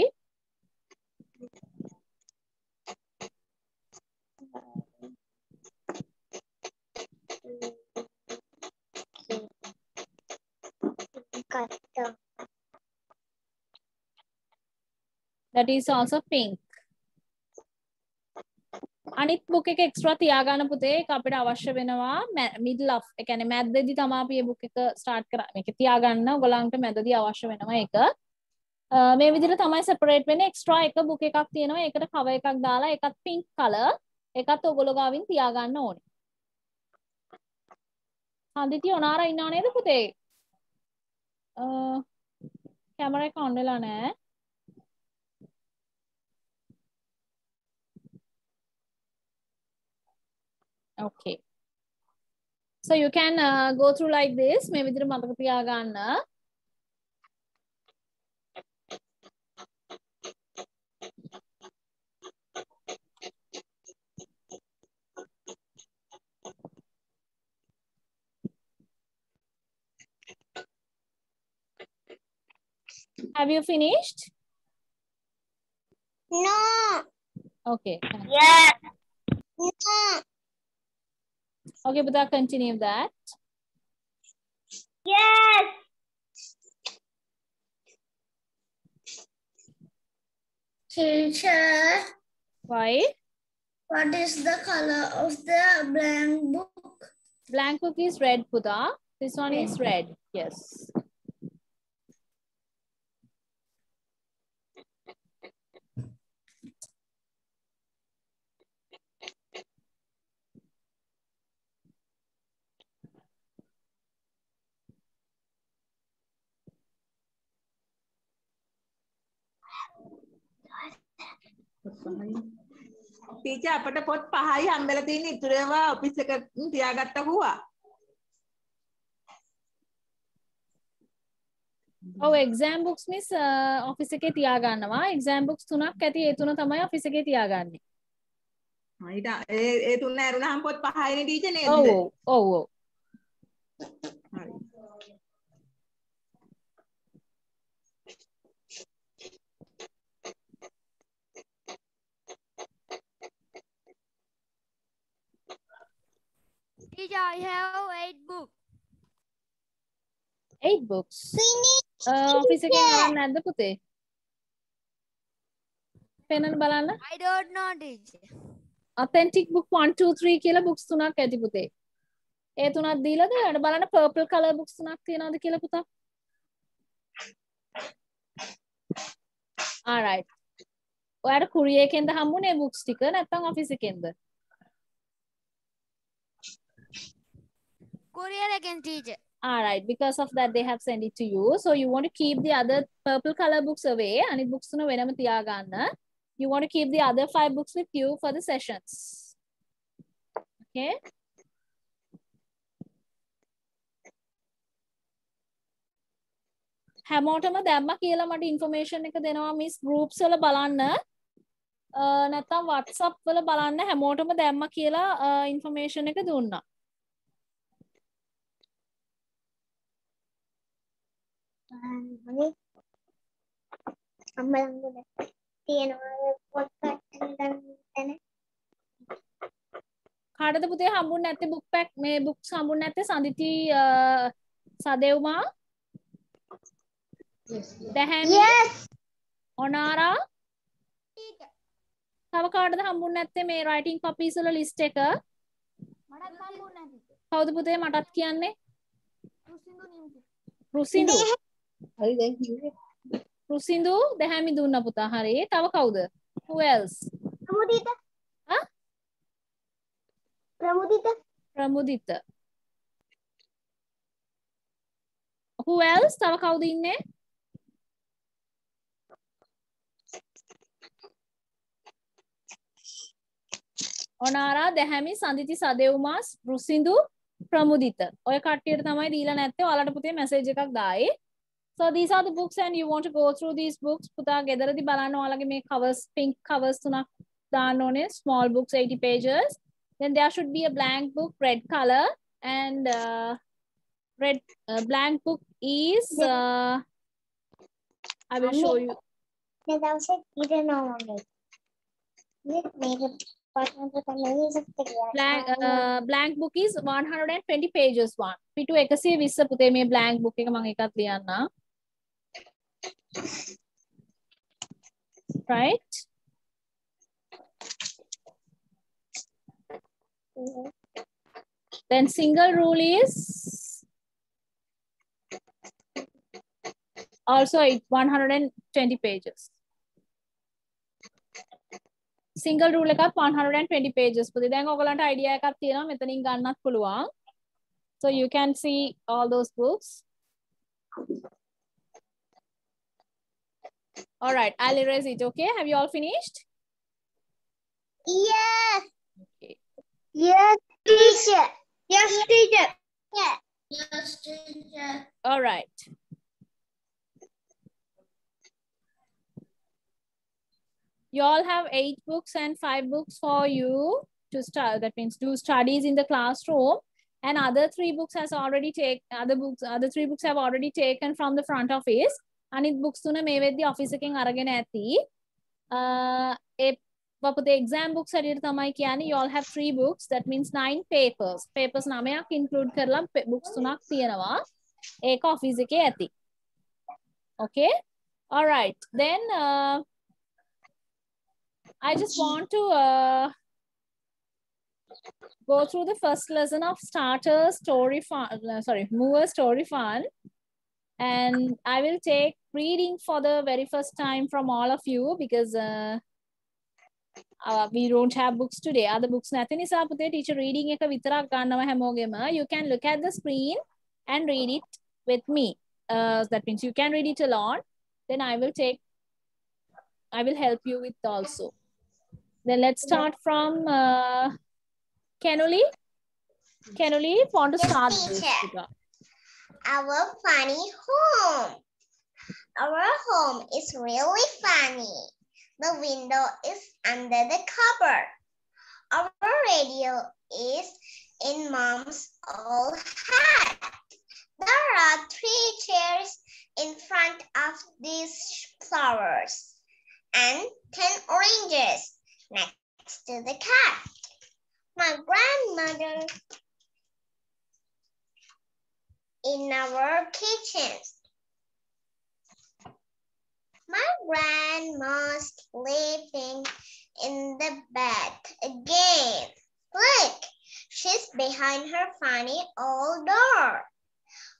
ගත්තා. that is also pink අනිත් බුක් එක එක්ස්ට්‍රා තියාගන්න පුතේ ඒක අපිට අවශ්‍ය වෙනවා මිඩල් ඔෆ් ඒ කියන්නේ මැද්දේදී තමයි අපි මේ බුක් එක ස්ටාර්ට් කරන්නේ මේක තියාගන්න ඔයගලන්ට මැදදී අවශ්‍ය වෙනවා ඒක. මේ විදිහට තමයි සෙපරේට් වෙන්නේ. එක්ස්ට්‍රා එක බුක් එකක් තියෙනවා. ඒකට කවර් එකක් දාලා එකත් පින්ක් කලර් එකත් ඔයගොල්ලෝ ගාවින් තියාගන්න ඕනේ. හන්දිති ඔනාරා ඉන්නව නේද පුතේ? කැමරා එක ඔන් වෙලා නැහැ. Okay. So you can uh, go through like this. මේ විදිහට මතක තියාගන්න. Have you finished? No. Okay. Yes. No. Okay, but I'll continue that. Yes. Teacher, Why? what is the color of the blank book? Blank book is red, Puda. This one is red. Yes. Teacher අපට පොත් පහයි හම්බෙලා තියෙන ඉතුරු ඒවා office එක තියාගත්ත හුවා. ඔව් exam books මිස් ඔෆිස් එකේ තියාගන්නවා. exam books තුනක් ඇති. ඒ තුන තමයි ඔෆිස් එකේ තියාගන්නේ. ඊට ඒ ඒ තුන ඇරුණාම පොත් පහයිනේ ටීචර් නේද? ඔව් ඔව් ඔව්. හරි. I have eight books. eight books. Office එකෙන් අරන් නැද්ද පුතේ? පෙන්නන්න බලන්න. I don't know, teacher. authentic book 1 2 3 කියලා books තුනක් ඇති පුතේ. ඒ තුනක් දීලාද? අර බලන්න purple color books තුනක් තියනවද කියලා පුතා? alright. ඔයාලට courier එකෙන්ද හම්බුනේ books ටික නැත්නම් office එකෙන්ද? Courier again, teacher. Alright, because of that they have sent it to you. So you want to keep the other purple color books away. අනිත් books තුන වෙනම තියාගන්න. You want to keep the other five books with you for the sessions. Okay? හැමෝටම දැම්ම කියලා මට information එක දෙනවා මිස් ගෲප්ස් වල බලන්න අ, නැත්නම් WhatsApp වල බලන්න හැමෝටම දැම්ම කියලා ඉන්ෆර්මේෂන් එක දුන්නා. අම්මලංගුල තියෙනවා පොත් කට්ටන තැන කාටද පුතේ හම්බුන්නේ නැත්තේ බුක් පැක් මේ බුක්ස් හම්බුන්නේ නැත්තේ සඳිති සදෙව්මා. දැහැමි? Yes. ඔනාරා? තව කාටද හම්බුන්නේ නැත්තේ මේ රයිටින් කොපීස් වල ලිස්ට් එක? මටත් හම්බුන්නේ නැති. කවුද පුතේ මටත් කියන්නේ? රුසිඳු හරි දැන් කිව්වේ. රුසිඳු දැහැමි දුන්න පුතා. හරි. තව කවුද? Who else? ප්‍රමුදිත. ආ? ප්‍රමුදිත. ප්‍රමුදිත. Who else? තව කවුද ඉන්නේ? ඔනාරා දැහැමි සඳිති සදෙව්මාස් රුසිඳු ප්‍රමුදිත. ඔය කට්ටියට තමයි දීලා නැත්තේ. ඔයාලට පුතේ මැසේජ් එකක් දායි so these are the books and you want to go through these books පුතා ගෙදරදී බලන්න ඔයාලගේ මේ covers pink covers තුනක් දාන්න ඕනේ small books 80 pages then there should be a blank book red color and uh, red uh, blank book is uh, I will show you මේ දවසේ ඉරනවා මම. මේ මේක පටන් ගන්න ඉස්සෙල්ලා කියලා. blank uh, blank book is 120 pages one පිටු 120 පුතේ මේ blank book එක මම එකක් ලියන්නම් right then single rule is also it 120 pages single rule එකක් 120 pages පුතේ දැන් ඔයගලන්ට idea එකක් තියෙනවා මෙතනින් ගන්නත් පුළුවන් so you can see all those books all right i'll erase it okay have you all finished Yes. okay Yes, teacher. Yes, teacher. Yeah. Yes, teacher. all right you all have eight books and five books for you to start that means do studies in the classroom and other three books has already take other books other three books have already taken from the front office අනිත් books තුන මේ වෙද්දි office එකෙන් අරගෙන ඇති uh, ඒ වපුතේ exam books හැටියට තමයි කියන්නේ you all have three books that means nine papers papers නවයක් include කරලා pe- books තුනක් තියෙනවා ඒක office එකේ ඇති okay all right then uh, I just want to uh, go through the first lesson of starter story fun, uh, sorry, mover story fun. And I will take reading for the very first time from all of you because uh, uh, we don't have books today. Other books නැති නිසා පුතේ teacher reading එක විතරක් ගන්නවා හැමෝගෙම. You can look at the screen and read it with me. Uh, that means you can read it alone. Then I will take, I will help you with also. Then let's start from uh, Kenuli. Kenuli, want to Yes, start this? Our funny home. Our home is really funny. The window is under the cupboard. Our radio is in mom's old hat. There are three chairs in front of these flowers and 10 oranges next to the cat. My grandmother in our kitchen. My grandma's sleeping in the bed again. Look, she's behind her funny old door.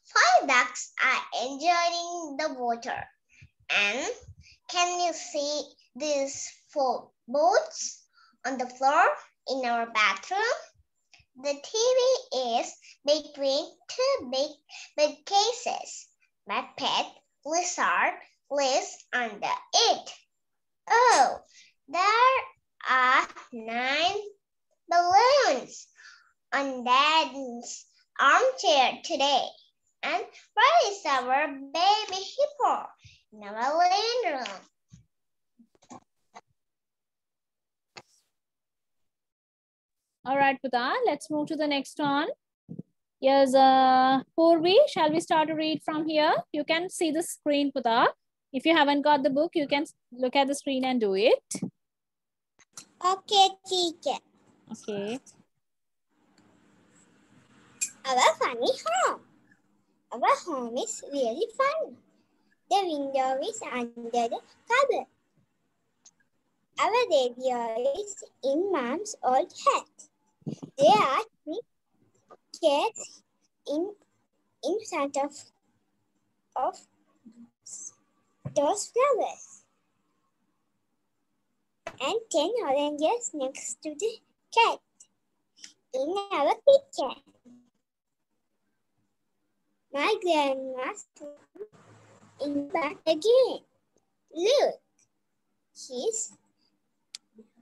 Five ducks are enjoying the water. And can you see these four boats on the floor in our bathroom? The TV is between two big bed cases. My pet lizard lives under it. Oh, there are nine balloons on Dad's armchair today. And where is our baby hippo? In our living room. All right, Puta, let's move to the next one. Here's uh, Purvi. Shall we start to read from here? You can see the screen, Puta. If you haven't got the book, you can look at the screen and do it. Okay, teacher. Okay. our funny home. Our home is really fun. The window is under the cupboard. Our radio is in mom's old hat. There are three cats in, in front of, of those flowers. And 10 oranges next to the cat in our picture. My grandma's in back again. Look, she's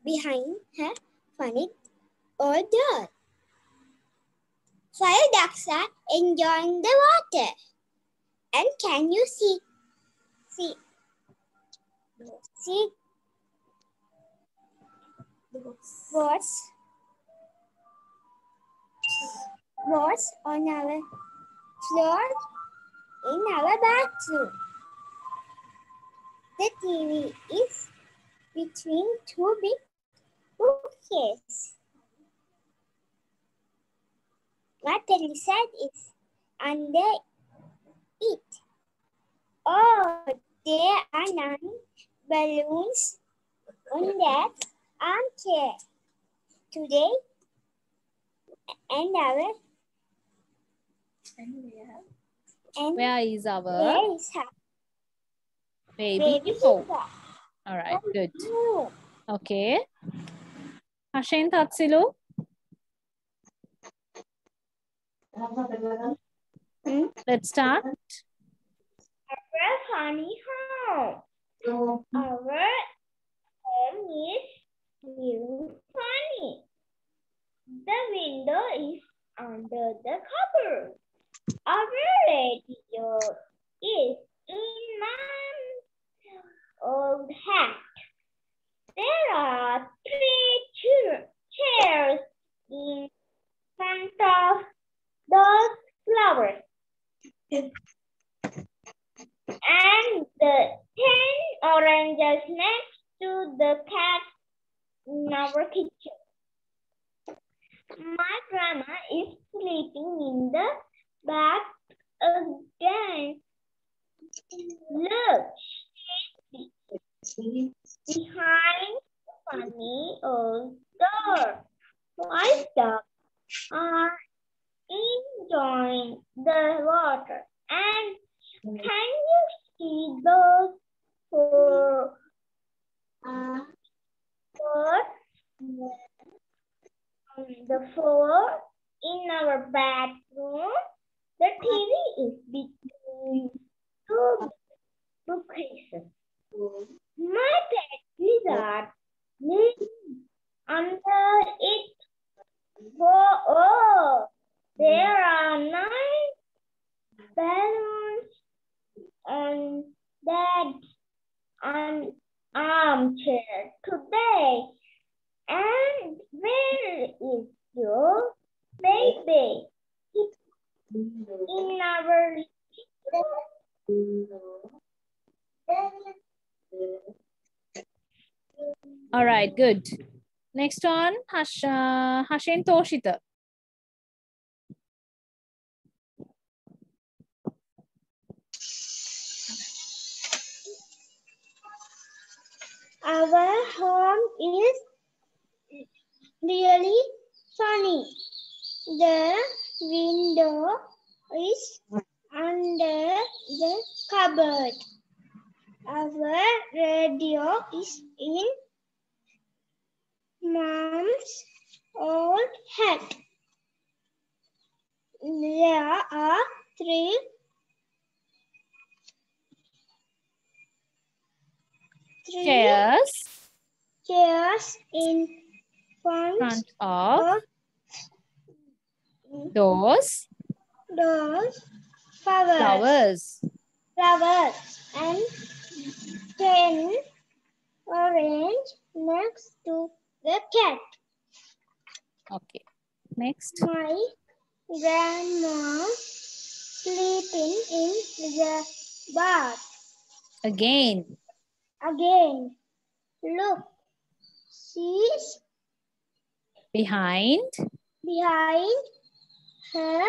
behind her funny old doll. Fire ducks are enjoying the water. And can you see, see, see what's, what's on our floor in our bathroom? The TV is between two big bookcases. What the lizard is under it. Oh, there are nine balloons on that armchair. Today, and our and Where is our where is our baby baby? All right, good. Oh, Okay. Hashin Tatsilu, Hmm? let's start. Our honey home. Our home is really funny. The window is under the cupboard. Our radio is in mom's old hat. There are three chairs in front of those flowers. And the ten oranges next to the cat in our kitchen. My grandma is sleeping in the bath again. Look, she's behind the funny old door. Five ducks are enjoying the water. And can you see those four, uh, four the floor in our bathroom? The TV is between two bookcases. My pet lizard lives under it. Oh, oh, there are nine balloons on that on armchair today. And where is your baby? In our All right, good. Next one, Hash, uh, Hashin Toshita. Our home is really funny. The window is under the cupboard. Our radio is in mom's old hat. There are three three Chairs, chairs in front, front of of doors, those flowers. flowers. flowers and ten orange next to the cat. Okay, next. My grandma sleeping in the bath Again, again. Look, she's behind behind her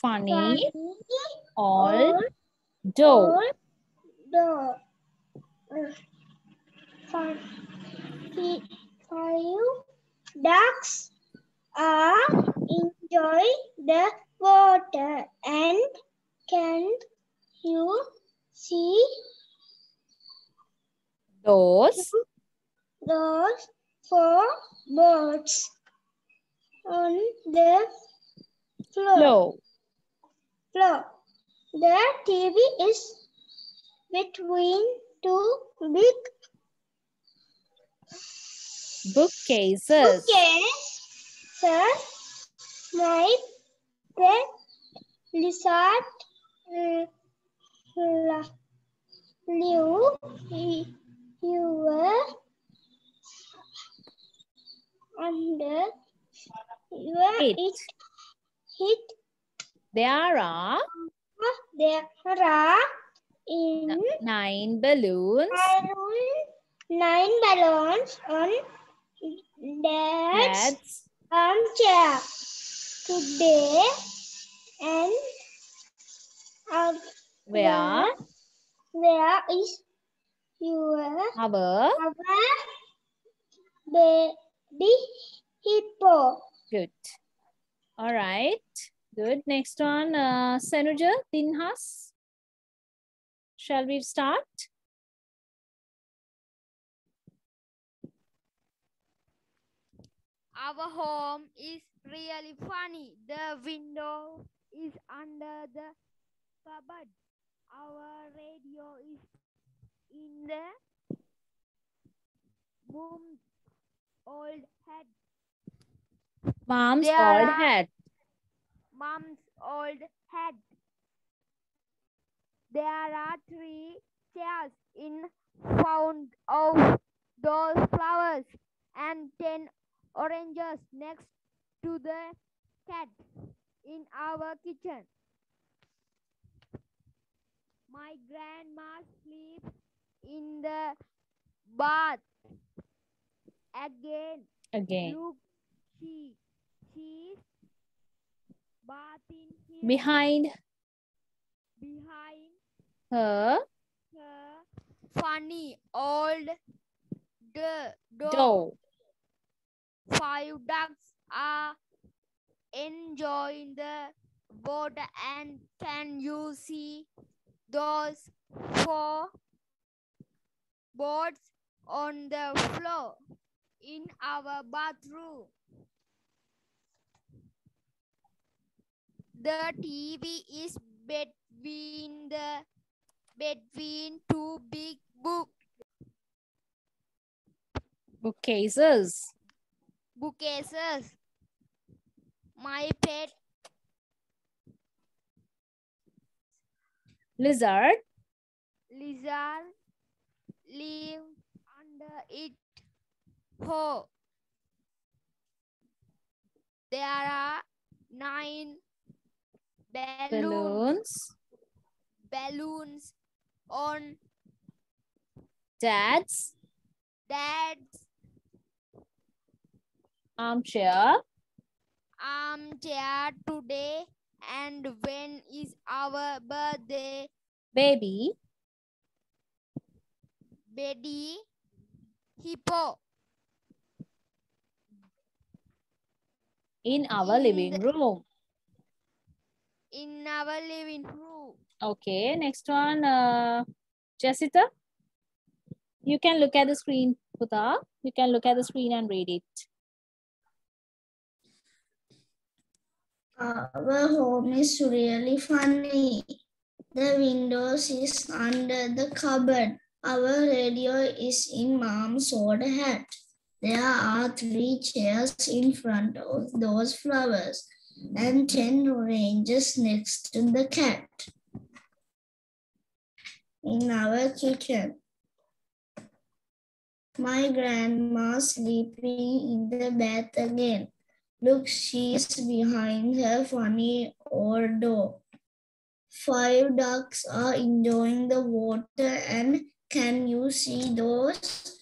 Funny funny old door. door. Five ducks are enjoy the water and can you see Those those four birds on the floor? floor. floor. The TV is between two big Bookcases. bookcases. My pet lizard uh, he- here under where It. it hit. There are there are in nine balloons. nine balloons on dad's That's armchair. Today and uh, where? where is your our our baby hippo good. All right. Good. Next one, uh, Senuja Dinhas. Shall we start? Our home is really funny. The window is under the cupboard. Our radio is in the mom's old head. Mom's There old hat. Mom's old head. There are three chairs in front of those flowers and ten oranges next to the cat in our kitchen. My grandma sleeps in the bath. Again, Again. look, she she's bathing Behind behind her her funny old the door. door. Five ducks are enjoying the water and can you see those four boards on the floor in our bathroom? The TV is between the between two big book Bookcases. bookcases. My pet Lizard. lizard live under it. Ho. There are nine balloons, Balloons. balloons on Dad's dad's armchair. armchair today. And when is our birthday? Baby. baby Hippo In our In living the- room. in our living room. Okay, next one, uh, Jessica. You can look at the screen, Puta. You can look at the screen and read it. Our home is really funny. The windows is under the cupboard. Our radio is in mom's old hat. There are three chairs in front of those flowers and ten oranges next to the cat. In our kitchen. My grandma sleeping in the bath again. Look, she's behind her funny old door. Five ducks are enjoying the water and can you see those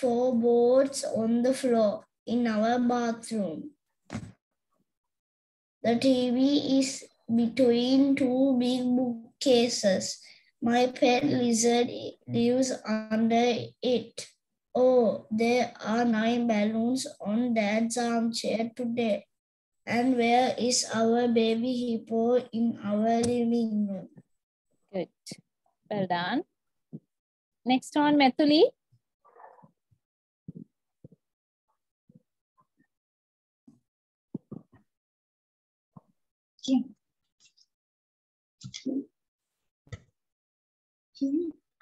four boards on the floor in our bathroom? The TV is between two big bookcases. My pet lizard lives under it. Oh, there are nine balloons on Dad's armchair today. And where is our baby hippo in our living room? Good. Well done. Next one, Methuli.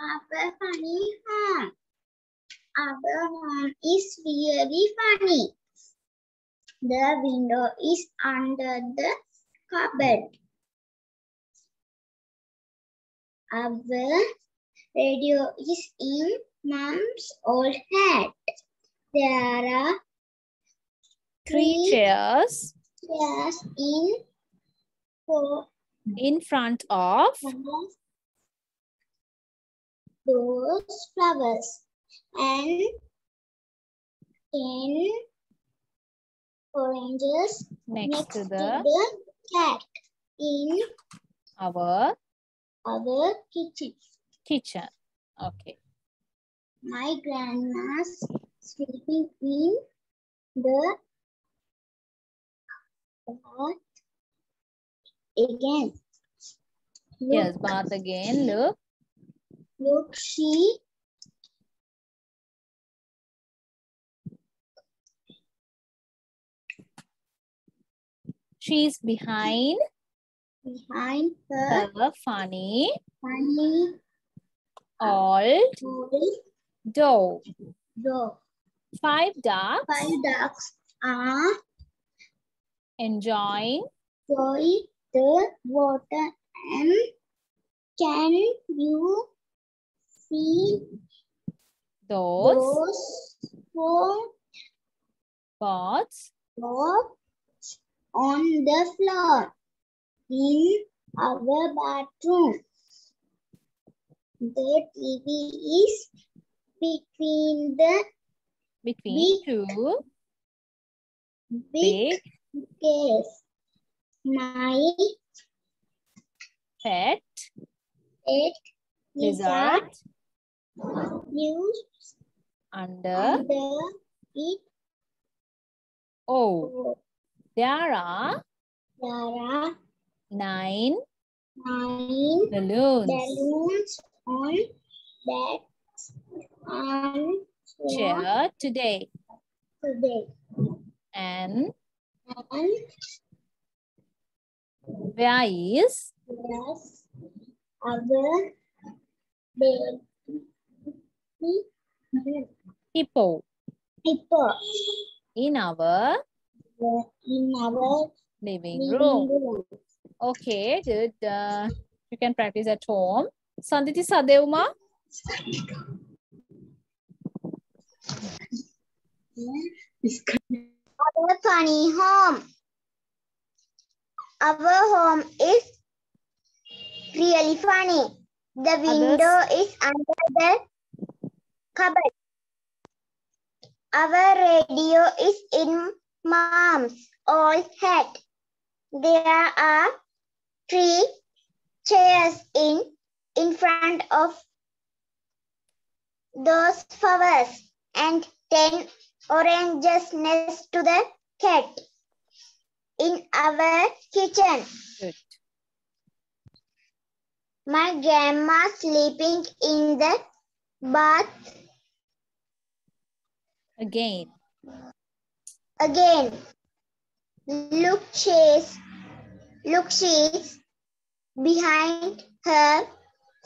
Our funny home. Our home is really funny. The window is under the cupboard. Our radio is in mom's old hat. There are Three chairs chairs in in front of those flowers and in oranges next to the the cat in our our kitchen. kitchen. Okay. My grandma's sleeping in the again. Look, Yes, bath again. Look. look, she She's behind behind her the funny funny old old door. dog. Five ducks Five ducks are enjoying enjoy the water and can you see those those four pots on the floor in our bathroom. The TV is between the between Big two big big caves. My pet pet lizard lizard lives under under it. oh there are There are nine nine balloons balloons on that on chair chair today today. and And where is. Yes, our baby hippo. Hippo. In our in our living living room. room. okay good. Uh, you can practice at home. Sanditi sadewma Our funny home. Our home is really funny. The window is under the cupboard. Our radio is in mom's old hat. There are three chairs in in front of those flowers and ten oranges next to the cat in our kitchen. good My grandma sleeping in the bath again again. Look, she's look, she's behind her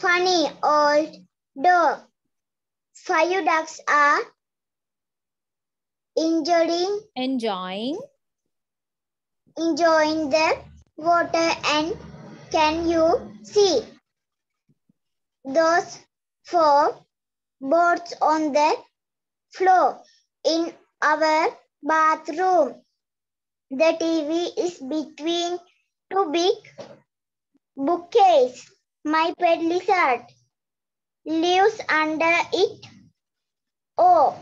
funny old dog. Five ducks are enjoying enjoying enjoying the water and can you see those four boards on the floor in our bathroom? The tv is between two big bookcases my pet lizard lives under it. Oh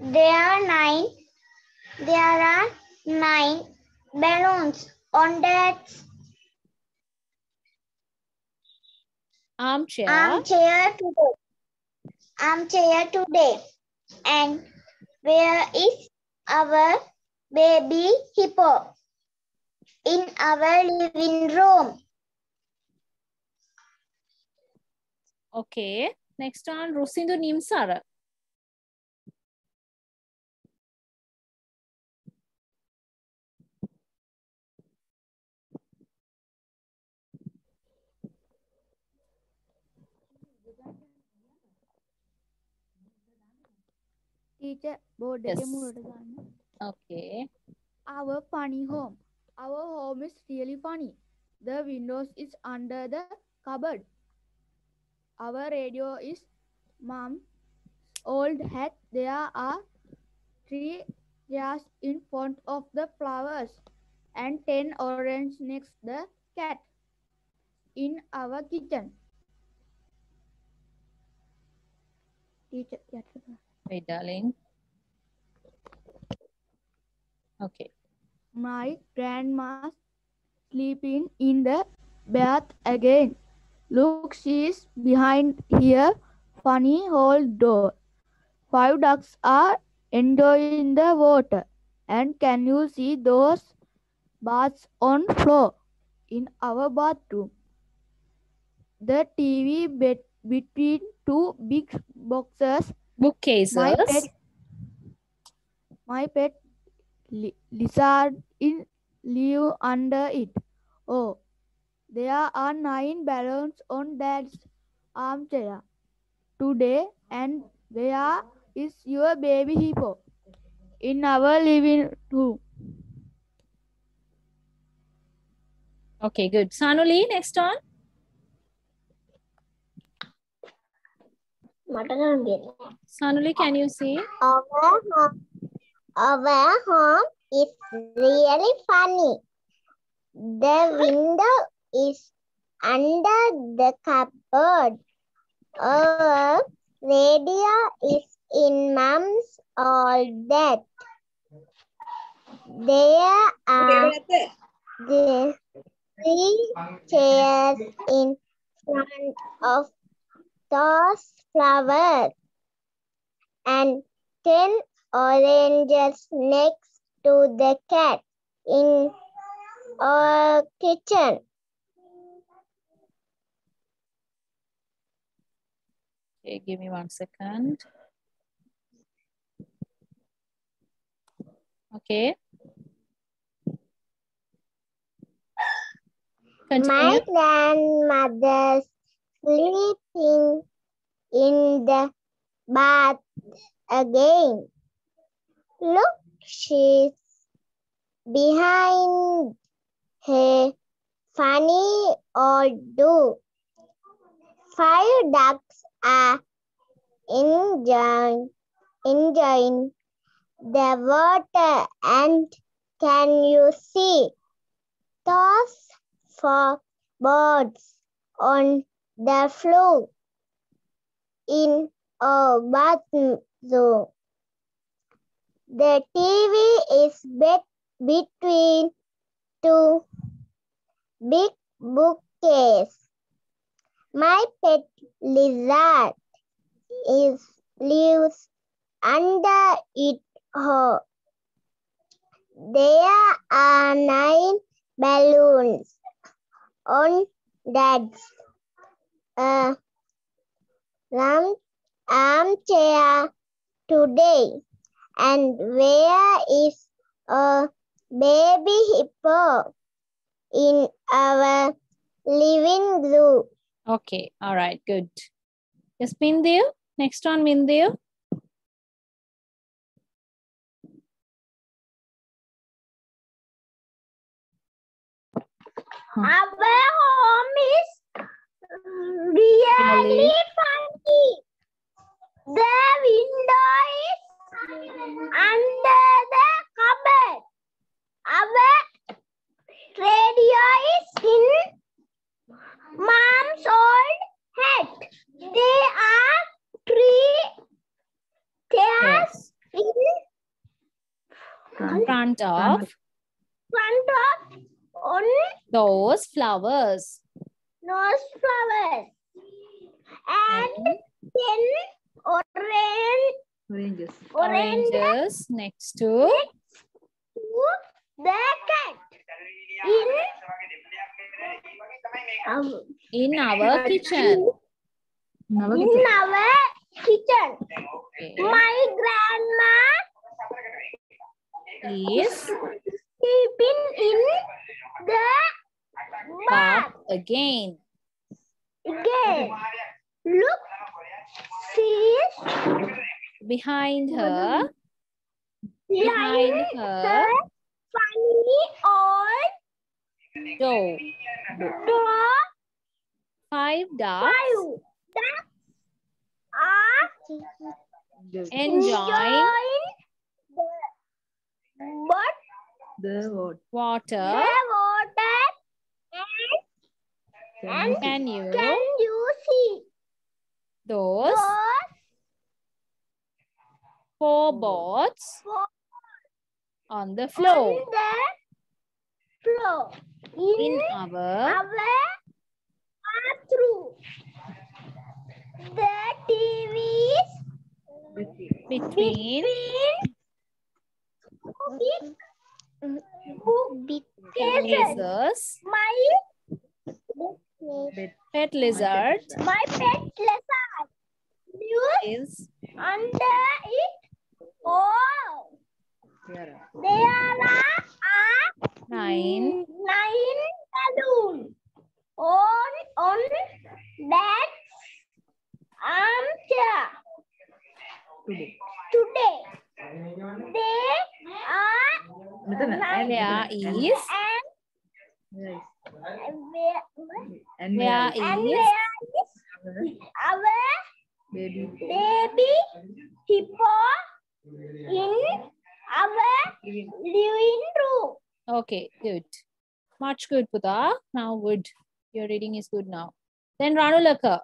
there are nine there are nine balloons on dad's Armchair. armchair today. Armchair today. And where is our baby hippo? In our living room. Okay. Next one, Rusindu Nimsara. Teacher, board Yes. එකේ මුලට දාන්න. Okay. Our funny home. Our home is really funny. The windows is under the cupboard. Our radio is mom's old hat. There are three chairs in front of the flowers and ten orange next the cat in our kitchen. Teacher, yeah. Wait, darling. Okay. My grandma's sleeping in the bath again. Look, she's behind here. Funny hole door. Five ducks are enjoying the water. And can you see those baths on floor in our bathroom? The TV bed between two big boxes Bookcases. my pet, my pet li- lizard in live under it. Oh, there are nine balloons on Dad's armchair today, and where is your baby hippo? In our living room. Okay, good. Sanuli, next one. මට නම් දෙන්න. Sanuli, can you see? Our home, our home is really funny. The window is under the cupboard. Our radio is in mom's all that. There are the three chairs in front of those flowers and ten oranges next to the cat in our kitchen. Okay, give me one second. Okay. Continue. My Continue. Sleeping in the bath again. Look, she's behind her funny old do. Five ducks are enjoying, enjoying the water and can you see those four birds on the floor in a bathroom. The TV is bet between two big bookcases. My pet lizard is lives under it. Her. There are nine balloons on dad's uh, arm, armchair today. And where is a baby hippo in our living room? Okay, all right, good. Yes, Mindev. Next one, Mindev. Our home is really funny. The window is under the cupboard. Our radio is in mom's old hat. There are three chairs in In front of. front of on Those flowers. Those flowers. And then orange, Oranges. orange Oranges next to to the cat. In our, in our kitchen. Now in our kitchen. Okay. My grandma Is sleeping in the bath. bath again. Again. Look, she's Behind her, lying behind her the funny old door. door. Five ducks Five ducks are enjoying the but The what? water. the water and Can you? Can you see? Those? Those. Four boards four. on the on floor? the floor. In, In our our bathroom? The TVs between between bookcases. cases, My pet lizard my pet lizard lives is under it. Oh, There. there are uh, nine nine balloons on on that armchair Today. today. They are There is Where and where is our baby baby hippo in our living room? Okay, good. Much good, Puta. Now good. Your reading is good now. Then Ranulaka.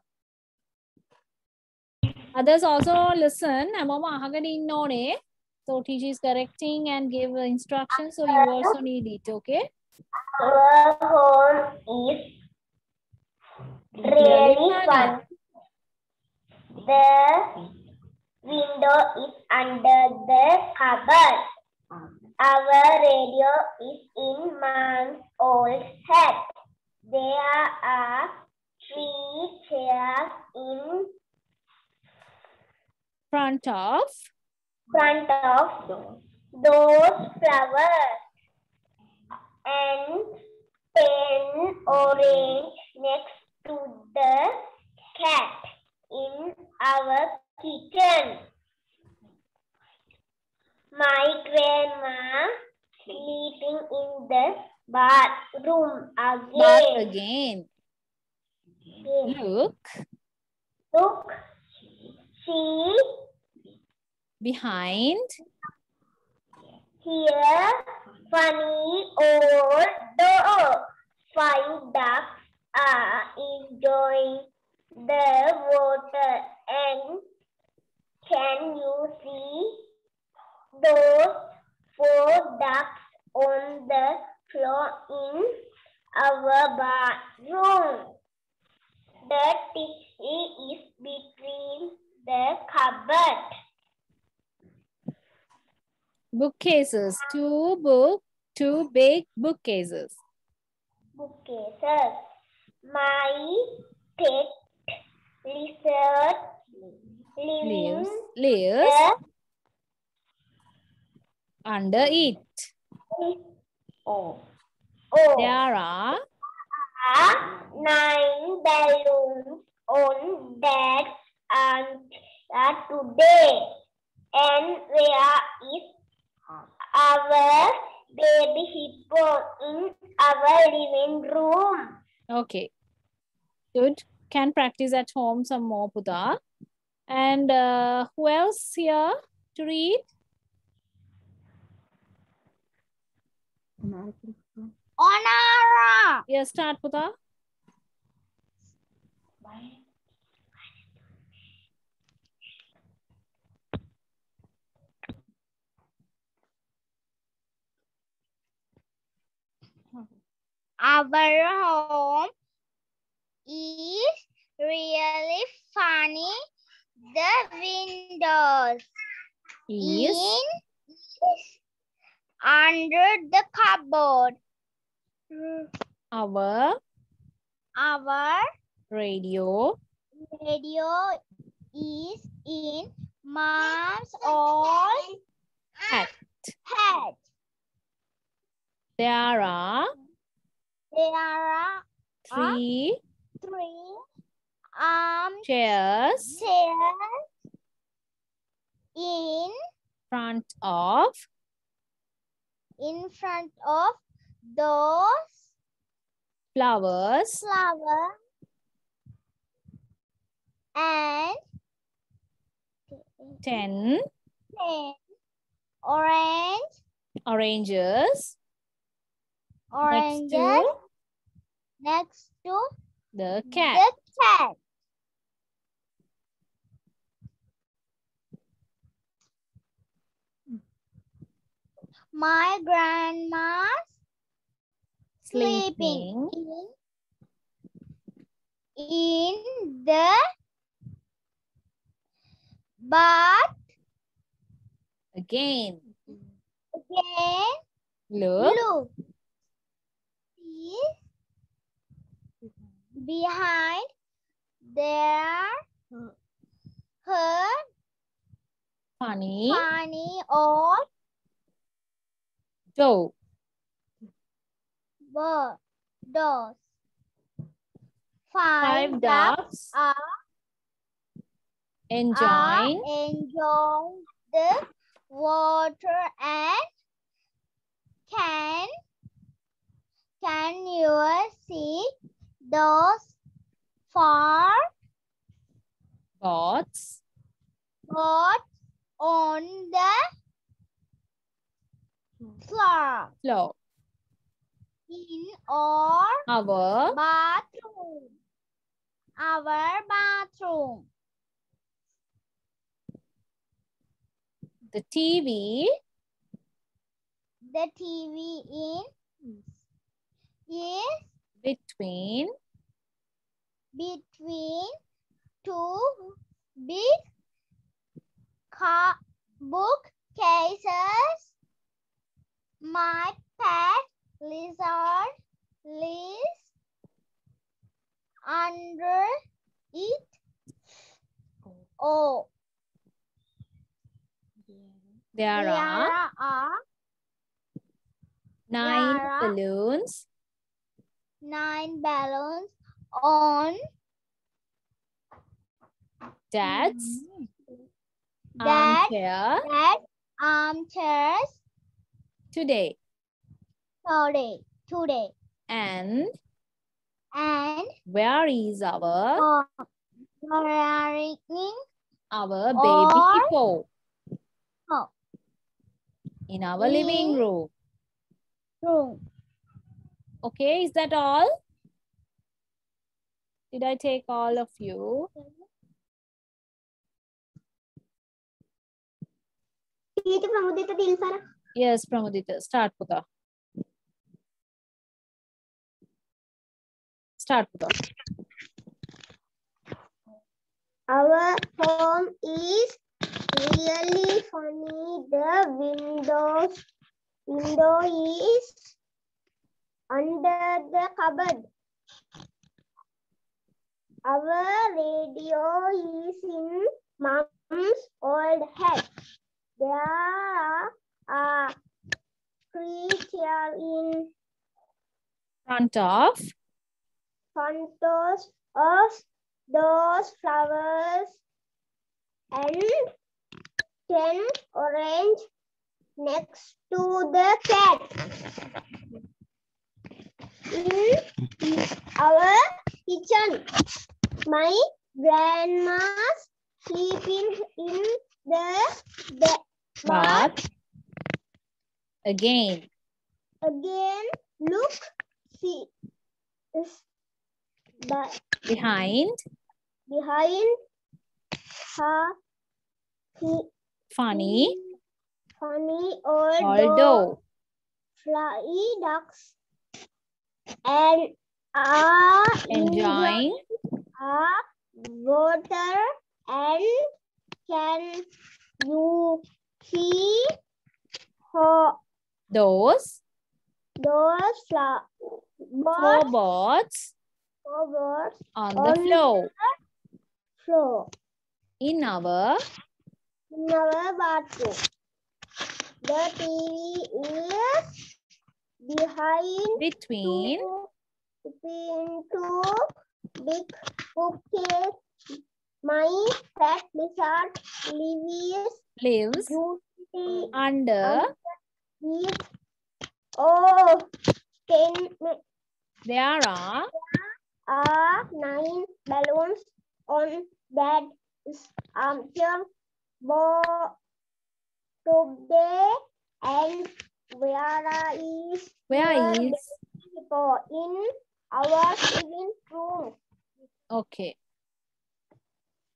Others also listen. Mama, how can you know? So teacher is correcting and give instructions so you also need it okay Our home is really fun. The window is under the cupboard. Our radio is in mom's old hat. There are three chairs in front of front of those flowers and pen orange next to the cat in our kitchen. My grandma sleeping in the bathroom again. bath again. again look Look, she behind Here, funny old dog. Five ducks are enjoying the water and can you see those four ducks on the floor in our bathroom? The TV is between the cupboard. Bookcases two book two big bookcases bookcases. My pet lizard lives lives under it oh. Oh, there are are nine balloons on that and uh, today. And where is our baby hippo in our living room? Okay. Good. Can practice at home some more, Puta. And uh, who else here to read? Onara! Yes, start, Puta. Our home is really funny. The windows Is in under the cupboard. our Our radio radio is in mom's old hat. hat. There are There are three. three arm chairs. chairs in front of. in front of those flowers. Flowers and ten. ten orange oranges next to next to the cat. the cat. My grandma's sleeping Sleeping in, in the bath again. again. Look Look. See? Behind there her funny funny old dog. bird dogs. Five Five ducks uh, dogs are, are enjoying uh, enjoying the water and can can you see those four goats goats on the floor floor. in our Our bathroom. Our bathroom. the TV The TV in is between between two big car bookcases. My pet lizard lives under it. Oh, there there are are nine there balloons nine balloons on dad's that armchair that armchairs. today. Today today. And and where is our uh, wearing our baby Or- hippo Oh. in our living room. room. Okay is that all did i take all of you Tita Pramudita Dilsara. yes pramudita start puta start puta Our home is really funny. The windows window is under the cupboard. Our radio is in mom's old hat. There are three chairs in front of front of those flowers and ten orange next to the cat. In our kitchen, my grandma's sleeping in the bed. but again. Again, look, see, but behind. Behind. Her he funny. funny old although. fly ducks and are Enjoying. are water and can you see ho- those? Those four birds boats over on the On floor. floor. In our in our bathroom. The TV is behind between two, between two big bookcase. My pet lizard lives lives under is oh ten there are there are nine balloons on that armchair today and where is where the is people in our living room. Okay.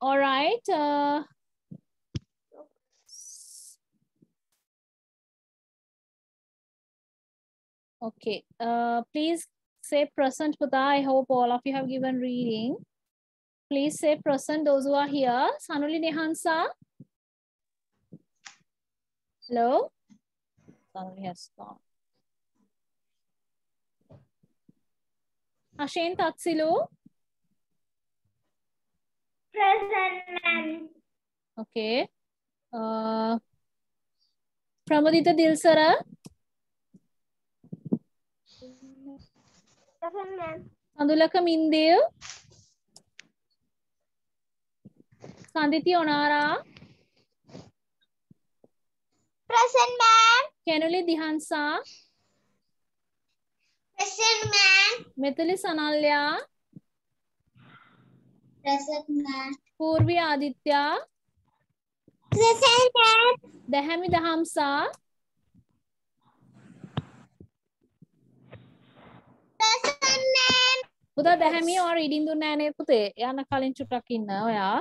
All right uh, okay uh, please say present Puta. i hope all of you have given reading. Please say present those who are here. Sanuli nehansa hello? Sanuli has gone Ashayen Thaksilu okay. uh Pramaditha Dilsara? Andulaka Mindev Sandithi Onara? present ma'am Kenuli Dihansa present ma'am Mithili Sanalya. present ma'am Purvi Aditya. present ma'am Dahami Dahamsa. present ma'am පුතා දැහැමිය ඔයා reading දුන්නේ නැහැ නේද පුතේ? යන්න කලින් චුට්ටක් ඉන්න ඔයා.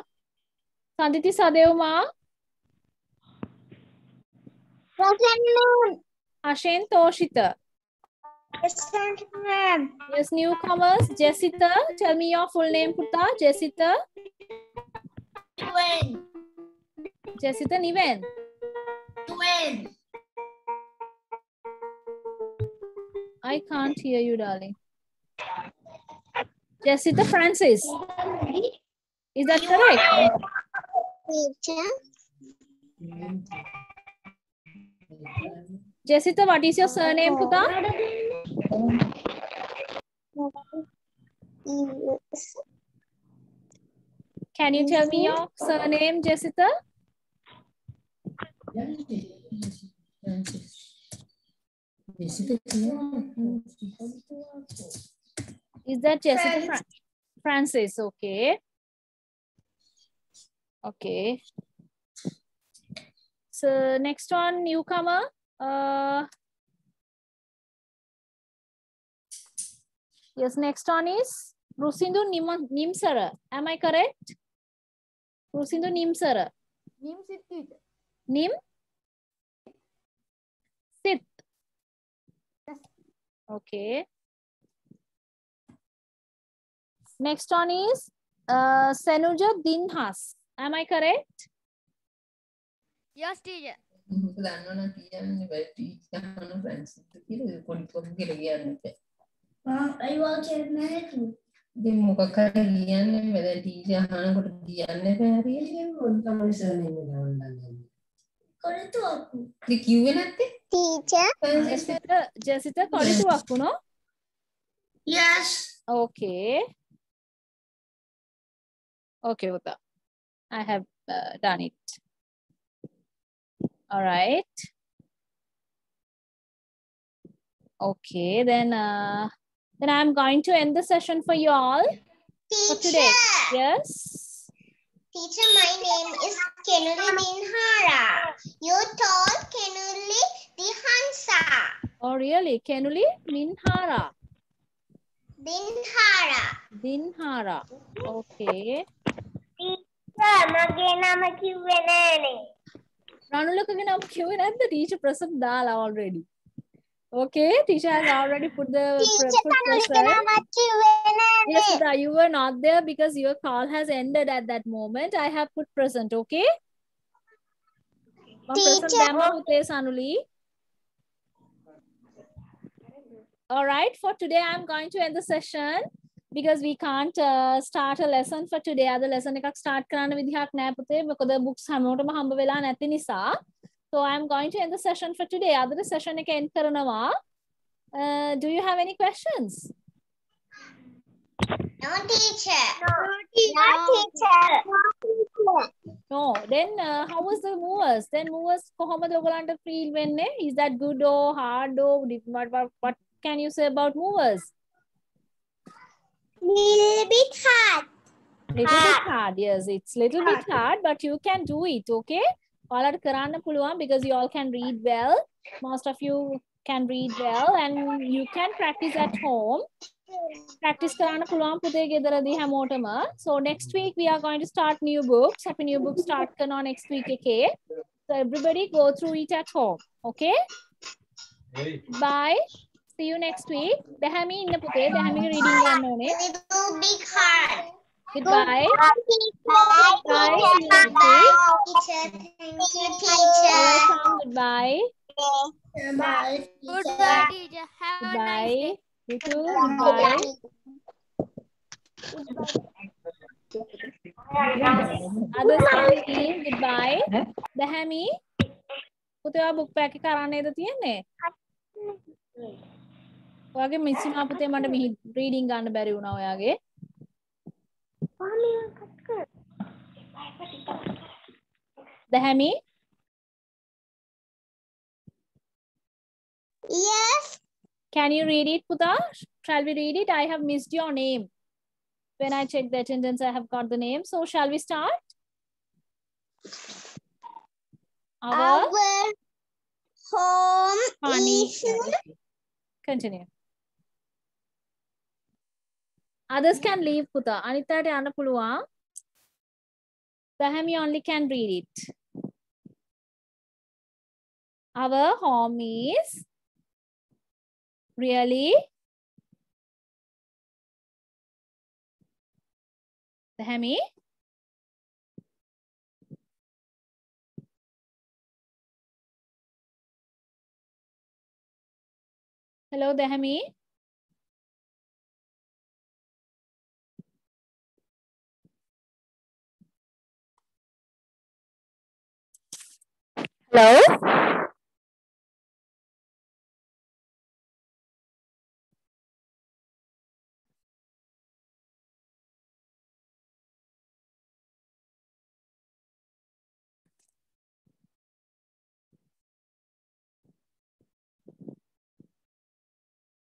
Sandithi සදෙව්මා present ma'am අශෙන් තෝෂිත. Present ma'am Yes, newcomers. Jessica, tell me your full name, Puta. Jessica. twin Jessica Niven. twin I can't hear you, darling. Jessica Francis. Is that correct? teacher Jessica, what is your surname, Puta? Yes Can you tell me your surname, Jessica? Is that Jessica Fran- Francis? Okay. Okay. So next one, newcomer. Uh, yes, next one is Rusindu Nim Nimsara. Am I correct? Rusindu Nimsara. Nim sit teacher. Nim? Sit. Okay. Next one is uh, Senuja Dinhas. Am I correct? Yes, teacher. මොකද දන්නවනම් කියන්නේ බෑ teacher අහන ෆ්‍රැන්ස් කියලා පොඩි පොඩි කියලා කියන්නේ ඉතින් මොකක් හරි කියන්නේ මම ටීචර් අහනකොට කියන්න බෑ හරියට ඉතින් කිව්වේ නැත්තේ teacher Jessica, Jessica කොඩිතුවක් වුණෝ? yes Okay. Okay, Uta. I have uh, done it. All right. Okay, then uh, then I'm going to end the session for you all for today. Yes. Teacher, my name is Kenuli Dinhara. You told Kenuli Dihansa. Oh, really? Kenuli Minhara. Dinhara. Dinhara. Okay. Teacher, මගේ නම කිව්වේ නෑනේ. රණුලකගේ නම් කිව්වේ නැද්ද teacher present දාලා already. Okay, teacher has already put the pre- Teacher put කනුලික present. නමක් කිව්වේ නෑනේ. Yes, Sudha, you were not there because your call has ended at that moment. I have put present, okay? මම present Teacher, දැම්මා පුතේ සනුලි. All right, for today I'm going to end the session because we can't uh, start a lesson for today. අද lesson එකක් start කරන්න විදිහක් නෑ පුතේ. මොකද books හැමෝටම හම්බ වෙලා නැති නිසා. So I'm going to end the session for today. අදට session එක end කරනවා. Uh, do you have any questions? No teacher. No teacher. No. Then uh, how was the movers? Then movers කොහොමද ඔයගලන්ට feel වෙන්නේ? Is that good or hard or did- what, what, what can you say about movers? Little bit hard. Little bit Hard. hard. Yes, it's little bit hard, but you can do it. Okay. ඔයාලට කරන්න පුළුවන් because you all can read well. Most of you can read well and you can practice at home. practice කරන්න පුළුවන් පුතේ ගෙදරදී හැමෝටම. So next week we are going to start new books. අපි new book start කරනවා next week එකේ. So everybody go through it at home. Okay? Bye. See you next week. දැහැමි ඉන්න පුතේ. දැහැමිගේ reading ගන්න ඕනේ. Little bit hard. Goodbye. Bye. Teacher. Bye. Teacher. Thank you, teacher. Welcome. Goodbye. Bye. Goodbye, teacher. Have a nice day. Goodbye. You too. Goodbye. Leave. Goodbye. දැහැමි. පුතේ ඔයා book pack එක අරන් නේද තියෙන්නේ? ඔයාගේ මිස්සිමා පුතේ මට මෙහි reading ගන්න බැරි වුණා ඔයාගේ. the mean? Yes. Can you read it, Puta? Shall we read it? I have missed your name. When I check the attendance, I have got the name. So shall we start? Our, Our home Continue. Others can leave Puta. Anita අයට යන්න Dahami only can read it. Our home is really Dahami Hello, Dahami. Hello?